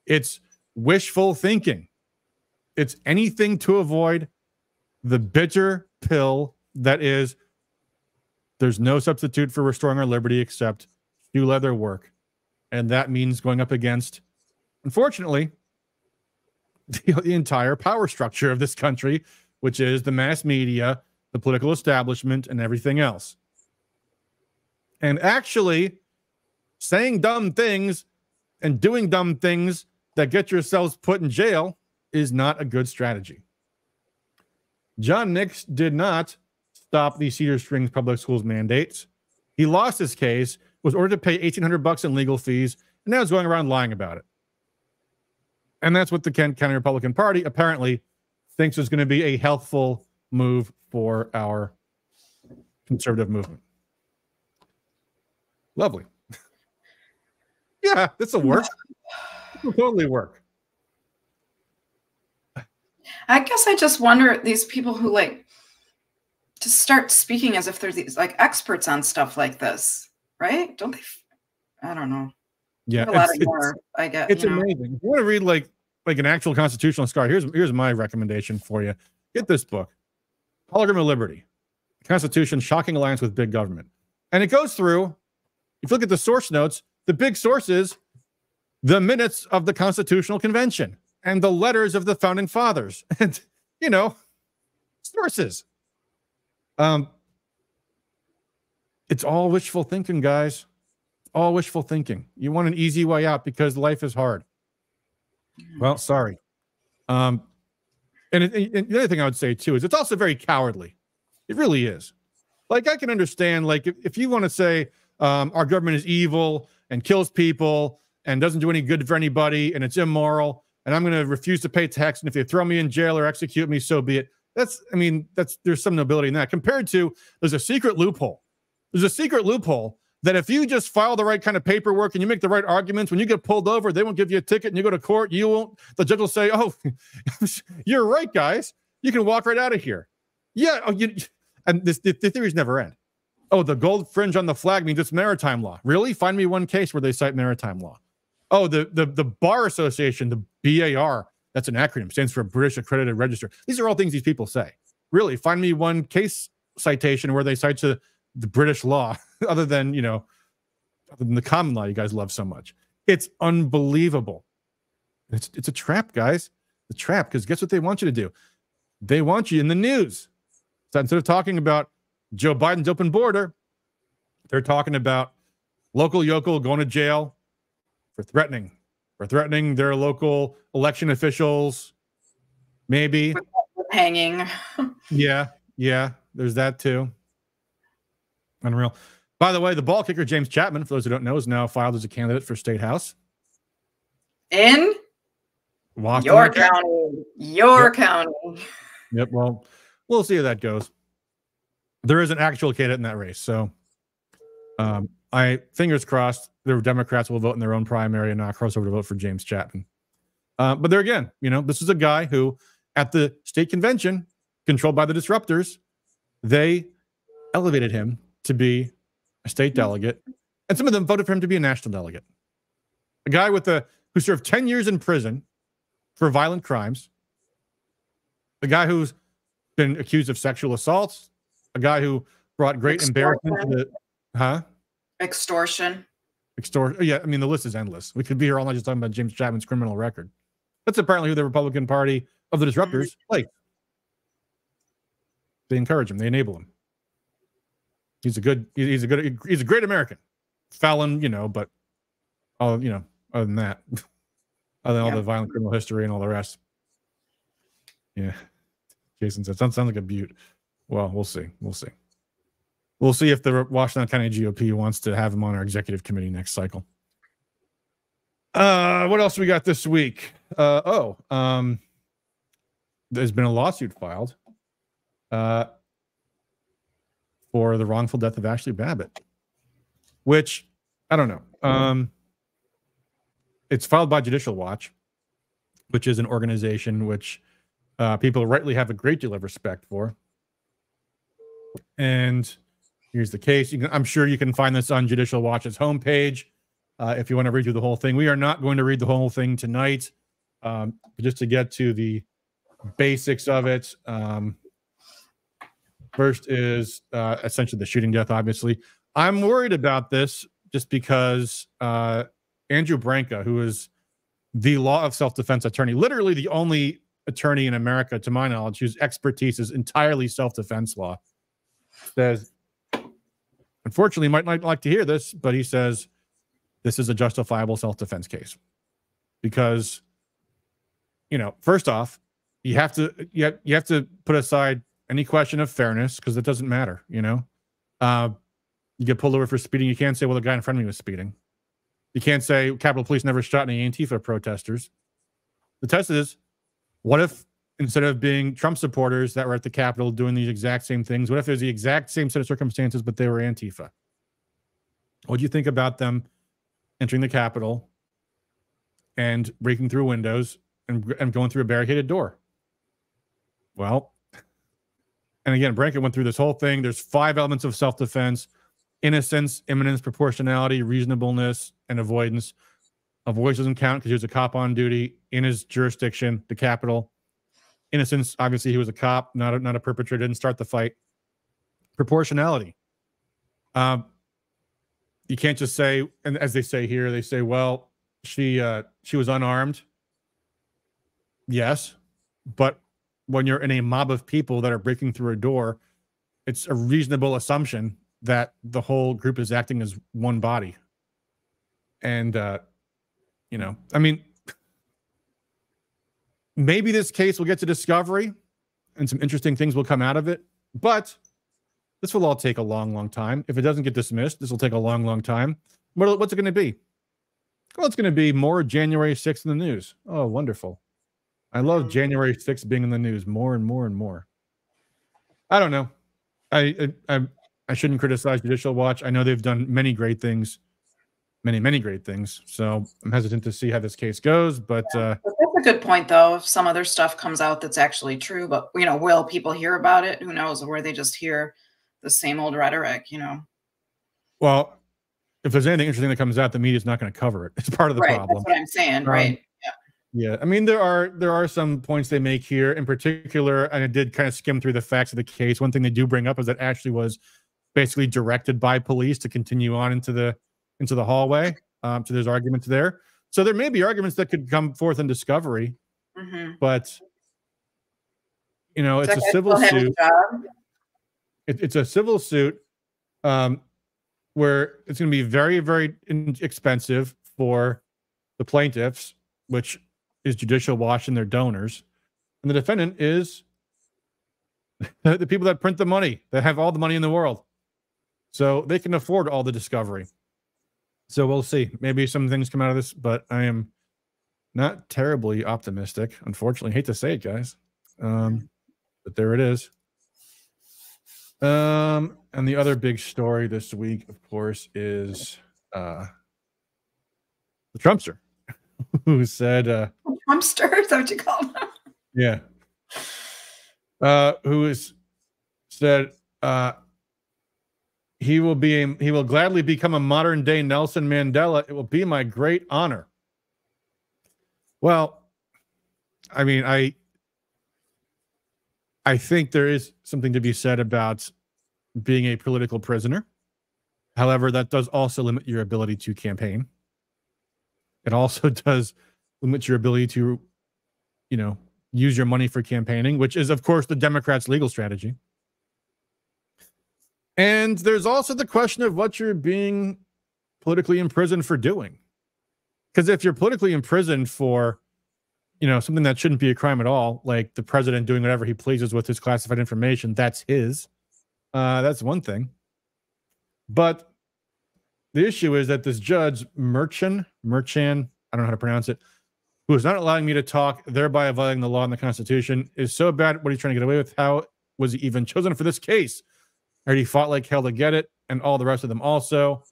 It's wishful thinking. It's anything to avoid the bitter pill that is there's no substitute for restoring our liberty except shoe leather work. And that means going up against, unfortunately, the, the entire power structure of this country, which is the mass media, the political establishment, and everything else. And actually, saying dumb things and doing dumb things that get yourselves put in jail is not a good strategy. John Nix did not stop the Cedar Springs Public Schools mandates. He lost his case, was ordered to pay 1800 bucks in legal fees, and now is going around lying about it. And that's what the Kent County Republican Party apparently thinks is going to be a healthful move for our conservative movement. Lovely. yeah, this will work. Will totally work. I guess I just wonder these people who like to start speaking as if they're these like experts on stuff like this, right? Don't they? I don't know. Yeah, a lot more. I guess it's amazing. If you want to read like like an actual constitutional scholar, here's here's my recommendation for you. Get this book, Hologram of Liberty, Constitution: Shocking Alliance with Big Government, and it goes through. If you look at the source notes, the big source is the minutes of the Constitutional Convention and the letters of the founding fathers and you know sources. Um it's all wishful thinking guys. All wishful thinking. You want an easy way out because life is hard. Well sorry. Um and, it, and the other thing i would say too is it's also very cowardly. It really is. Like i can understand like if, if you want to say um, our government is evil and kills people and doesn't do any good for anybody and it's immoral and I'm going to refuse to pay tax. And if they throw me in jail or execute me, so be it. That's, I mean, that's there's some nobility in that. Compared to there's a secret loophole. There's a secret loophole that if you just file the right kind of paperwork and you make the right arguments, when you get pulled over, they won't give you a ticket and you go to court. You won't. The judge will say, "Oh, you're right, guys. You can walk right out of here." Yeah. Oh, you, and this the, the theories never end. Oh, the gold fringe on the flag means it's maritime law. Really? Find me one case where they cite maritime law. Oh, the the the bar association, the BAR, that's an acronym, stands for British Accredited Register. These are all things these people say. Really, find me one case citation where they cite to the British law, other than you know, than the common law you guys love so much. It's unbelievable. It's it's a trap, guys. The trap, because guess what they want you to do? They want you in the news. So instead of talking about Joe Biden's open border, they're talking about local yokel going to jail for threatening, for threatening their local election officials. Maybe. Hanging. Yeah, yeah. There's that too. Unreal. By the way, the ball kicker James Chapman, for those who don't know, is now filed as a candidate for state house. In Washington. your county. Your Yep. county. Yep. Well, we'll see how that goes. There is an actual candidate in that race, so um, I fingers crossed. The Democrats will vote in their own primary and not cross over to vote for James Chapman. Uh, but there again, you know, this is a guy who, at the state convention, controlled by the disruptors, they elevated him to be a state delegate, and some of them voted for him to be a national delegate. A guy with a who served ten years in prison for violent crimes. The guy who's been accused of sexual assaults, a guy who brought great embarrassment to the huh? Extortion. Extort yeah, I mean the list is endless. We could be here all night just talking about James Chapman's criminal record. That's apparently who the Republican Party of the disruptors mm-hmm. like. They encourage him, they enable him. He's a good he's a good he's a great American. Fallon, you know, but all you know, other than that, other than all the violent criminal history and all the rest. Yeah. Jason said, sounds, sounds like a butte. Well, we'll see. We'll see. We'll see if the Washington County GOP wants to have him on our executive committee next cycle. Uh, what else we got this week? Uh, oh, um, there's been a lawsuit filed uh, for the wrongful death of Ashli Babbitt, which I don't know. Um, it's filed by Judicial Watch, which is an organization which uh, people rightly have a great deal of respect for. And here's the case. You can, I'm sure you can find this on Judicial Watch's homepage uh, if you want to read through the whole thing. We are not going to read the whole thing tonight, um, just to get to the basics of it. Um, first is uh, essentially the shooting death, obviously. I'm worried about this just because uh, Andrew Branca, who is the law of self defense attorney, literally the only attorney in America, to my knowledge, whose expertise is entirely self defense law, says, unfortunately, might not like to hear this, but he says this is a justifiable self defense case because, you know, first off, you have to you have, you have to put aside any question of fairness because it doesn't matter. You know, uh, you get pulled over for speeding. You can't say, "Well, the guy in front of me was speeding." You can't say Capitol Police never shot any Antifa protesters. The test is, what if instead of being Trump supporters that were at the Capitol doing these exact same things, what if there's the exact same set of circumstances, but they were Antifa? What do you think about them entering the Capitol and breaking through windows and, and going through a barricaded door? Well, and again, Branca went through this whole thing. There's five elements of self defense innocence, imminence, proportionality, reasonableness, and avoidance. Avoidance doesn't count because he was a cop on duty in his jurisdiction, the Capitol. Innocence, obviously, he was a cop, not a, not a perpetrator, didn't start the fight. Proportionality. Um, you can't just say, and as they say here, they say, well, she uh, she was unarmed. Yes, but when you're in a mob of people that are breaking through a door, it's a reasonable assumption that the whole group is acting as one body. And uh, you know, I mean, maybe this case will get to discovery and some interesting things will come out of it, but this will all take a long, long time. If it doesn't get dismissed, this will take a long, long time. What, what's it going to be? Well, it's going to be more January 6th in the news. Oh, wonderful. I love January 6th being in the news more and more and more. I don't know. I I I, I shouldn't criticize Judicial Watch. I know they've done many great things, many many great things. So I'm hesitant to see how this case goes. But uh, That's a good point, though. If some other stuff comes out that's actually true, but you know, will people hear about it? Who knows? Or they just hear the same old rhetoric, you know? well, if there's anything interesting that comes out, the media's not going to cover it. It's part of the right. problem. That's what I'm saying. Um, right. Yeah, I mean there are there are some points they make here in particular, and I did kind of skim through the facts of the case. One thing they do bring up is that Ashli was basically directed by police to continue on into the into the hallway. Um, so there's arguments there. So there may be arguments that could come forth in discovery, hmm but you know, it's a civil suit. It, it's a civil suit um, where it's going to be very, very expensive for the plaintiffs, which is Judicial Watch and their donors, and the defendant is the people that print the money, that have all the money in the world, so they can afford all the discovery. So we'll see. Maybe some things come out of this, but I am not terribly optimistic. Unfortunately, hate to say it, guys. Um, but there it is. Um, and the other big story this week, of course, is uh the Trumpster, who said, uh, Trumpster, is that what you call him? yeah, uh, who is said, uh, he will be a, he will gladly become a modern day Nelson Mandela. It will be my great honor. Well, I mean, I I think there is something to be said about being a political prisoner. However, that does also limit your ability to campaign. It also does limit your ability to, you know, use your money for campaigning, which is, of course, the Democrats' legal strategy. And there's also the question of what you're being politically imprisoned for doing. Because if you're politically imprisoned for, you know, something that shouldn't be a crime at all, like the president doing whatever he pleases with his classified information, that's his. Uh, that's one thing. But the issue is that this judge, Merchan, Merchan, I don't know how to pronounce it, who is not allowing me to talk, thereby violating the law and the Constitution, is so bad at what he's trying to get away with. How was he even chosen for this case? He fought like hell to get it, and all the rest of them also.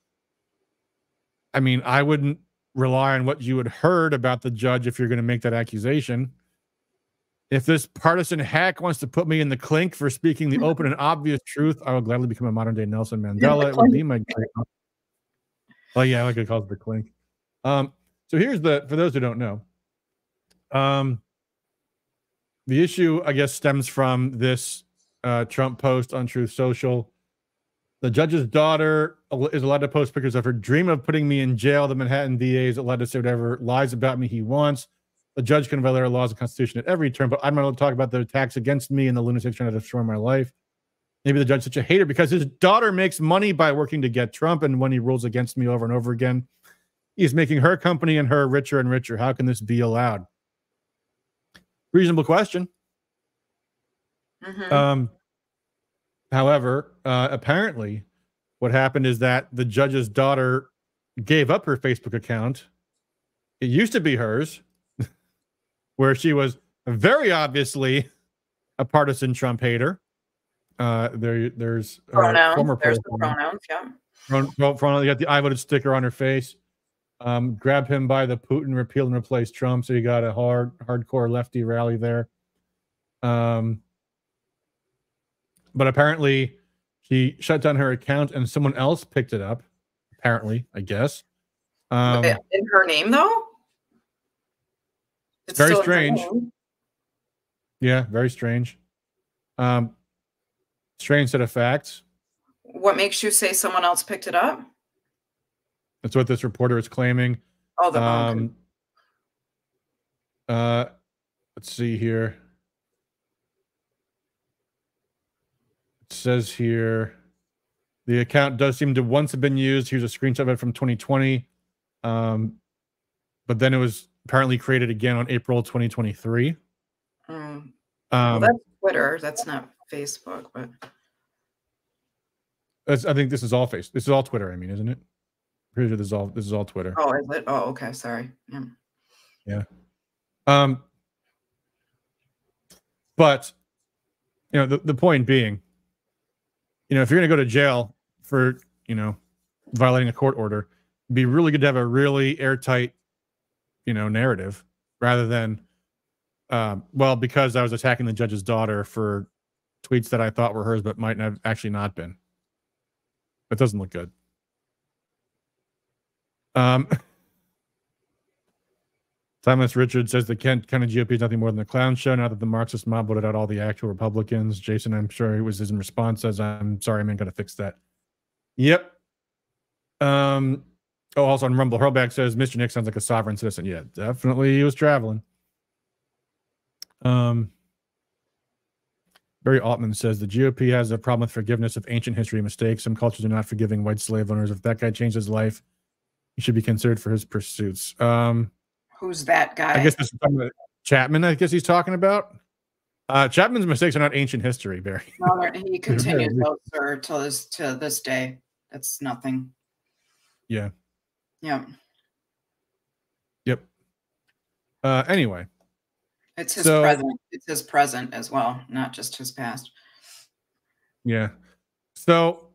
I mean, I wouldn't rely on what you had heard about the judge if you're going to make that accusation. If this partisan hack wants to put me in the clink for speaking the open and obvious truth, I will gladly become a modern day Nelson Mandela. It would be my great. Oh yeah, I like it called the clink. Um, so here's the for those who don't know. Um, the issue, I guess, stems from this uh, Trump post on Truth Social. The judge's daughter is allowed to post pictures of her dream of putting me in jail. The Manhattan DA is allowed to say whatever lies about me he wants. The judge can violate our laws and constitution at every turn, but I'm not allowed to talk about the attacks against me and the lunatics trying to destroy my life. Maybe the judge is such a hater because his daughter makes money by working to get Trump, and when he rules against me over and over again, he's making her company and her richer and richer. How can this be allowed? Reasonable question. Mhm. Um, however, uh, apparently, what happened is that the judge's daughter gave up her Facebook account. It used to be hers, where she was very obviously a partisan Trump hater. Uh, there, there's her pronouns. former There's the pronouns. Yeah. Pro- pro- pro- you got the I voted sticker on her face. Um, grab him by the Putin repeal and replace Trump. So you got a hard, hardcore lefty rally there. Um, but apparently she shut down her account and someone else picked it up. Apparently, I guess. Um, in her name, though. It's Very still in her strange. yeah, very strange. Um, strange set of facts. What makes you say someone else picked it up? That's what this reporter is claiming. Oh, the Um, uh, let's see here. Says here the account does seem to once have been used. Here's a screenshot of it from 2020. Um, but then it was apparently created again on April 2023. mm. Well, Um, that's Twitter. That's not Facebook, but I think this is all face. This is all Twitter. I mean, isn't it? Pretty sure this is all this is all Twitter. oh, is it? Oh, okay. Sorry. Yeah. Um, but you know, the, the point being, you know, if you're gonna go to jail for, you know, violating a court order, be really good to have a really airtight, you know, narrative rather than um, well, because I was attacking the judge's daughter for tweets that I thought were hers but might have actually not been. That doesn't look good. Um Thomas Richards says the Kent County GOP is nothing more than a clown show now that the Marxist mob voted out all the actual Republicans. Jason, I'm sure it was his in response says, I'm sorry, man, gotta fix that. Yep. Um, Oh, also on Rumble, Hurlback says Mr. Nick sounds like a sovereign citizen. Yeah, definitely he was traveling. Um, Barry Altman says the GOP has a problem with forgiveness of ancient history mistakes. Some cultures are not forgiving white slave owners. If that guy changed his life, he should be considered for his pursuits. Um, Who's that guy? I guess this is Chapman. I guess he's talking about. Uh, Chapman's mistakes are not ancient history, Barry. No, he continues those, sir, till this to this day. That's nothing. Yeah. Yeah, Yep. Uh, anyway, it's his So- present. It's his present as well, not just his past. yeah. So,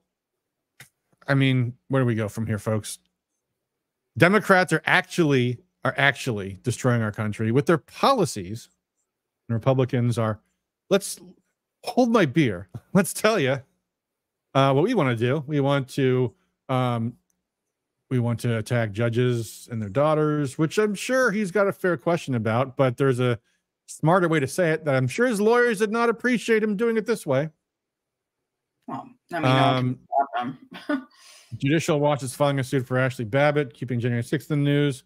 I mean, where do we go from here, folks? Democrats are actually are actually destroying our country with their policies, and Republicans are. Let's hold my beer. Let's tell you uh, what we want to do. We want to um, we want to attack judges and their daughters, which I'm sure he's got a fair question about. But there's a smarter way to say it that I'm sure his lawyers did not appreciate him doing it this way. Well, I mean, Um. Judicial Watch is filing a suit for Ashli Babbitt, keeping January 6th in the news.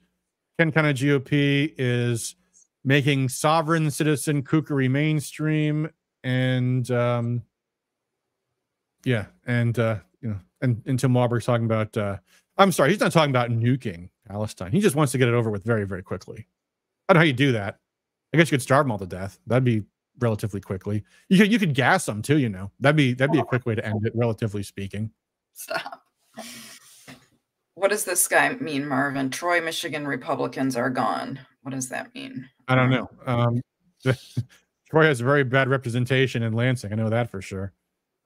Kent County GOP is making sovereign citizen kookery mainstream. And um, yeah, and uh, you know, and, Tim Walberg's talking about uh, I'm sorry, he's not talking about nuking Palestine. He just wants to get it over with very, very quickly. I don't know how you do that. I guess you could starve them all to death. That'd be relatively quickly. You could you could gas them too, you know. That'd be that'd be a quick way to end it, relatively speaking. Stop. What does this guy mean, Marvin? Troy, Michigan Republicans are gone. What does that mean? I don't know. Um, Troy has a very bad representation in Lansing. I know that for sure.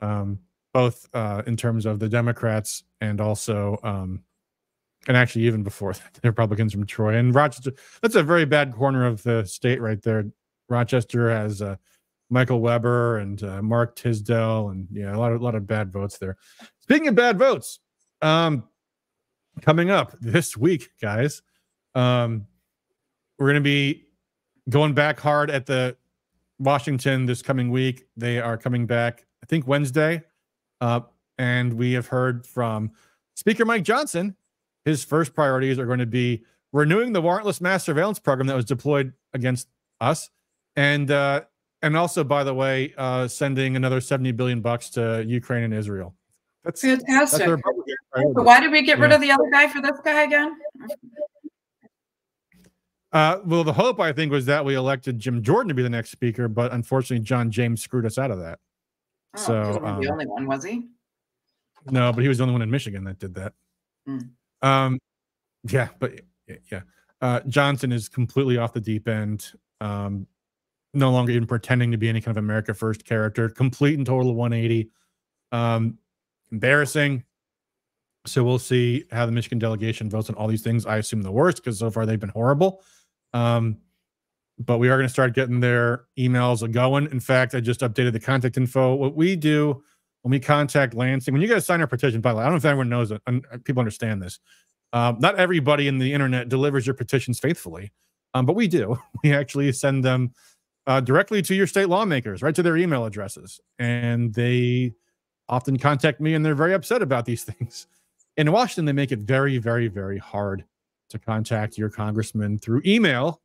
Um, both uh, in terms of the Democrats and also, um, and actually even before the Republicans from Troy and Rochester. That's a very bad corner of the state right there. Rochester has uh, Michael Webber and uh, Mark Tisdel, and yeah, a lot of a lot of bad votes there. Speaking of bad votes, um, coming up this week, guys, um, we're going to be going back hard at the Washington this coming week. They are coming back, I think Wednesday, uh, and we have heard from Speaker Mike Johnson. His first priorities are going to be renewing the warrantless mass surveillance program that was deployed against us, and uh, and also, by the way, uh, sending another seventy billion bucks to Ukraine and Israel. That's that's Fantastic. Republican So why did we get rid of the other guy for this guy again? Uh, well, the hope I think was that we elected Jim Jordan to be the next speaker, but unfortunately, John James screwed us out of that. Oh, So, he wasn't the um, only one, was he? No, but he was the only one in Michigan that did that. Hmm. Um, yeah, but yeah, uh, Johnson is completely off the deep end. Um, no longer even pretending to be any kind of America First character. Complete and total 180. Um, embarrassing. So we'll see how the Michigan delegation votes on all these things. I assume the worst because so far they've been horrible. Um, but we are going to start getting their emails going. In fact, I just updated the contact info. What we do when we contact Lansing, when you guys sign our petition, by the way, I don't know if anyone knows it, and people understand this. Um, not everybody in the internet delivers your petitions faithfully, um, but we do. We actually send them uh, directly to your state lawmakers, right to their email addresses, and they often contact me, and they're very upset about these things. In Washington, they make it very, very, very hard to contact your congressman through email.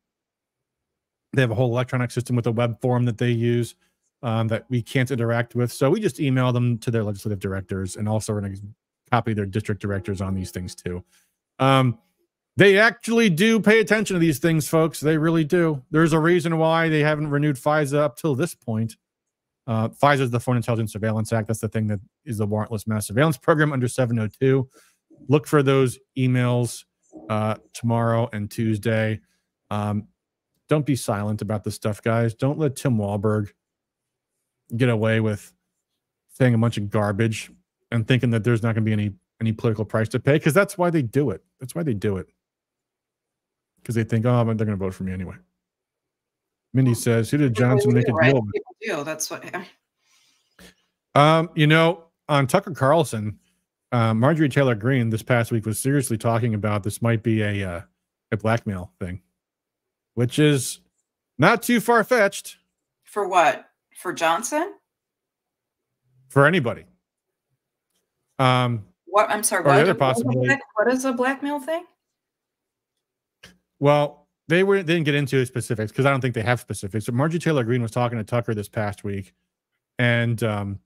They have a whole electronic system with a web form that they use um, that we can't interact with. So we just email them to their legislative directors and also we're going to copy their district directors on these things too. Um, they actually do pay attention to these things, folks. They really do. There's a reason why they haven't renewed FISA up till this point. Uh, FISA is the Foreign Intelligence Surveillance Act. That's the thing that is the warrantless mass surveillance program under 702. Look for those emails uh, tomorrow and Tuesday. Um, don't be silent about this stuff, guys. Don't let Tim Walberg get away with saying a bunch of garbage and thinking that there's not going to be any any political price to pay because that's why they do it. That's why they do it because they think, oh, they're going to vote for me anyway. Mindy says, "Who did Johnson make a Right? deal with?" Do. That's what. Um, you know, on Tucker Carlson, uh, Marjorie Taylor Greene this past week was seriously talking about this might be a uh, a blackmail thing, which is not too far fetched For what? For Johnson? for anybody. Um, What? I'm sorry. Or What, other what is possibility- what is a blackmail thing? Well, they were they didn't get into specifics because I don't think they have specifics. But Margie Taylor Greene was talking to Tucker this past week, and um,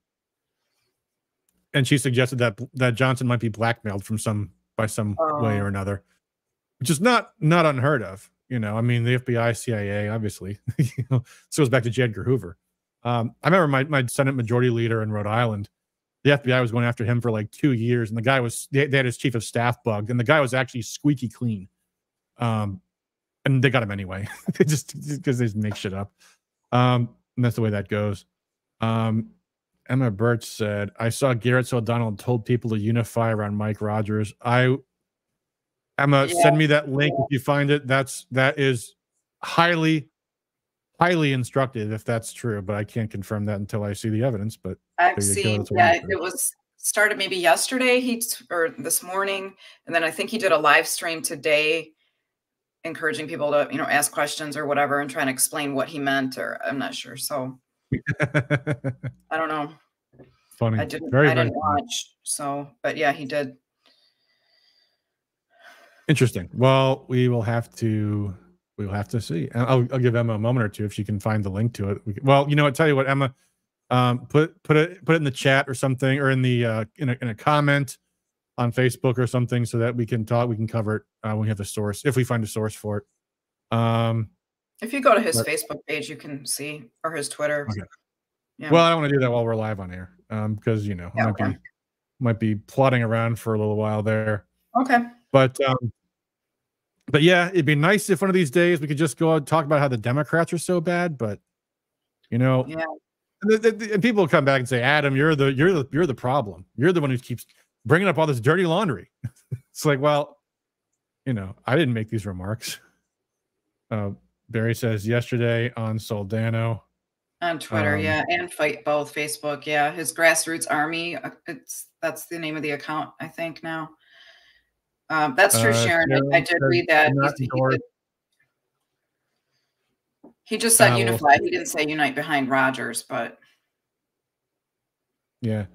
and she suggested that that Johnson might be blackmailed from some by some way Oh. or another, which is not not unheard of. You know, I mean, the FBI, CIA, obviously. you know, this goes back to J. Edgar Hoover. Um, I remember my my Senate Majority Leader in Rhode Island. The FBI was going after him for like two years, and the guy was they, they had his chief of staff bugged, and the guy was actually squeaky clean. Um, and they got him anyway, They just because they just make shit up. Um, and that's the way that goes. Um, Emma Birch said, "I saw Garrett Soldano told people to unify around Mike Rogers. I Emma, Yeah. send me that link if you find it. That's that is highly, highly instructive if that's true, but I can't confirm that until I see the evidence. But I've There you go, seen, yeah, it was started maybe yesterday, he, or this morning, and then I think he did a live stream today encouraging people to, you know, ask questions or whatever and trying to explain what he meant, or I'm not sure. So I don't know. funny, I didn't, very I didn't funny. watch. So, but yeah, he did. Interesting. Well, we will have to we will have to see. And I'll, I'll give Emma a moment or two if she can find the link to it. We can- well, you know what? Tell you what, Emma, um, put put it put it in the chat or something, or in the uh, in a in a comment on Facebook or something, so that we can talk. We can cover it uh, when we have the source if we find a source for it. Um, If you go to his But- Facebook page, you can see, or his Twitter. Okay. Yeah. Well, I don't want to do that while we're live on air, um, because you know I Yeah, might okay. be might be plodding around for a little while there. Okay. But um, but yeah, it'd be nice if one of these days we could just go out and talk about how the Democrats are so bad. But you know, Yeah. and, the- the- and people come back and say, Adam, you're the you're the you're the problem. You're the one who keeps bringing up all this dirty laundry. it's like, well, you know, I didn't make these remarks. Uh, Barry says yesterday on Soldano. On Twitter, Um, yeah, and fight both Facebook, yeah. His grassroots army, uh, it's that's the name of the account, I think now. Um, that's true, Uh, Sharon. I, I did read that. He, he, did- he just said Uh, well, unify. He didn't say unite behind Rogers, but Yeah.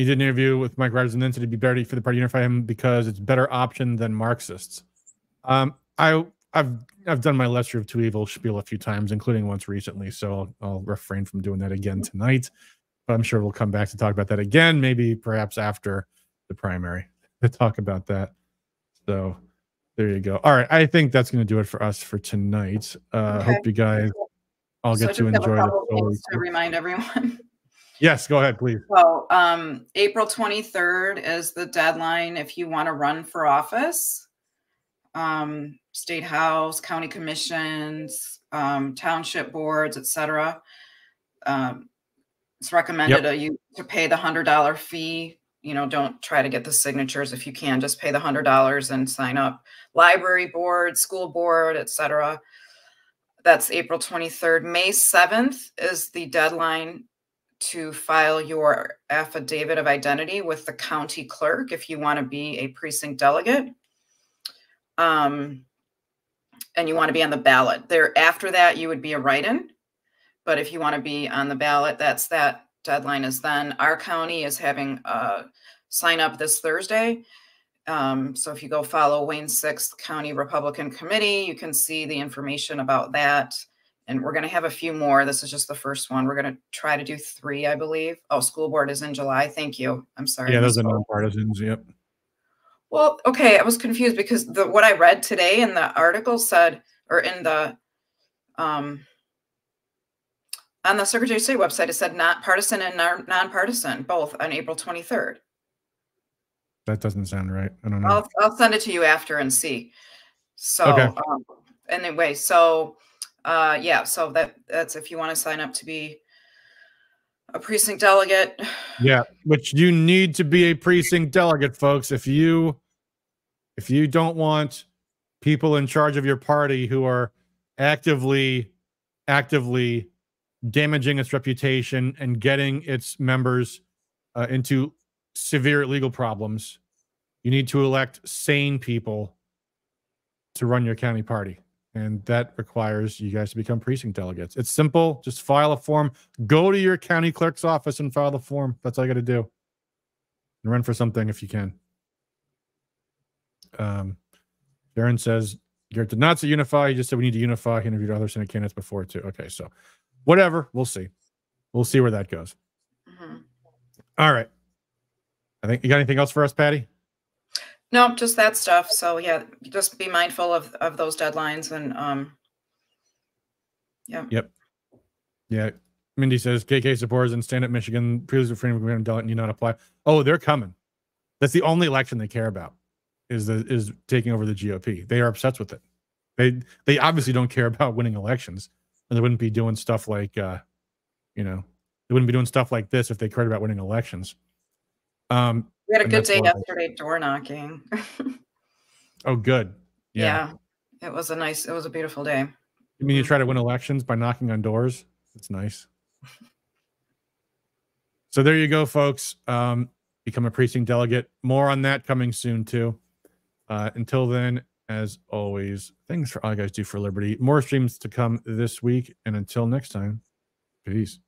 He did an interview with Mike Rogers and then said it'd be better for the party to unify him because it's a better option than Marxists. Um, I I've I've done my lesser of two evils spiel a few times, including once recently, so I'll, I'll refrain from doing that again tonight. But I'm sure we'll come back to talk about that again, maybe perhaps after the primary to talk about that. So there you go. All right, I think that's going to do it for us for tonight. Uh, Okay. Hope you guys all so get to just have a enjoy the to remind everyone. Yes, go ahead, please. So, um, April 23rd is the deadline if you want to run for office. Um, state house, county commissions, um, township boards, etc. Um, it's recommended uh, you to pay the hundred dollar fee. You know, don't try to get the signatures if you can. Just pay the hundred dollars and sign up. Library board, school board, etc. That's April 23rd. May 7th is the deadline to file your affidavit of identity with the county clerk if you want to be a precinct delegate. Um, and you want to be on the ballot. There after that, you would be a write-in. But if you want to be on the ballot, that's that deadline is then. Our county is having a sign up this Thursday. Um, so if you go follow Wayne Sixth County Republican Committee, you can see the information about that and we're going to have a few more. This is just the first one. We're going to try to do three, I believe. Oh, school board is in July. Thank you. I'm sorry. Yeah, those are nonpartisans. Yep. Well, okay, I was confused because the what I read today in the article said, or in the um on the Secretary of State website, it said not partisan and non- nonpartisan, both on April 23rd. That doesn't sound right. I don't know. I'll I'll send it to you after and see. So Okay. um, anyway, so uh yeah, so that that's if you want to sign up to be a precinct delegate. Yeah, which you need to be a precinct delegate, folks. If you if you don't want people in charge of your party who are actively actively damaging its reputation and getting its members uh, into severe legal problems, you need to elect sane people to run your county party. And that requires you guys to become precinct delegates. It's simple. Just file a form. Go to your county clerk's office and file the form. That's all you got to do. And run for something if you can. Um, Darren says Garrett did not say unify. He just said we need to unify. He interviewed other Senate candidates before too. Okay, so whatever. We'll see. We'll see where that goes. Mhm. All right. I think you got anything else for us, Patty? No, just that stuff. So yeah, just be mindful of of those deadlines and um. Yeah. Yep. Yeah. Mindy says KK supporters in stand up Michigan, previously freedom of movement don't need not apply. Oh, they're coming. That's the only election they care about is the is taking over the GOP. They are obsessed with it. They they obviously don't care about winning elections. And they wouldn't be doing stuff like uh, you know, they wouldn't be doing stuff like this if they cared about winning elections. Um, We had a good day yesterday door knocking. oh good. yeah. It was a nice, it was a beautiful day. You mean you try to win elections by knocking on doors? It's nice. So there you go, folks. Um, become a precinct delegate. More on that coming soon too. Uh, until then, as always, thanks for all you guys do for liberty. More streams to come this week, and until next time, peace.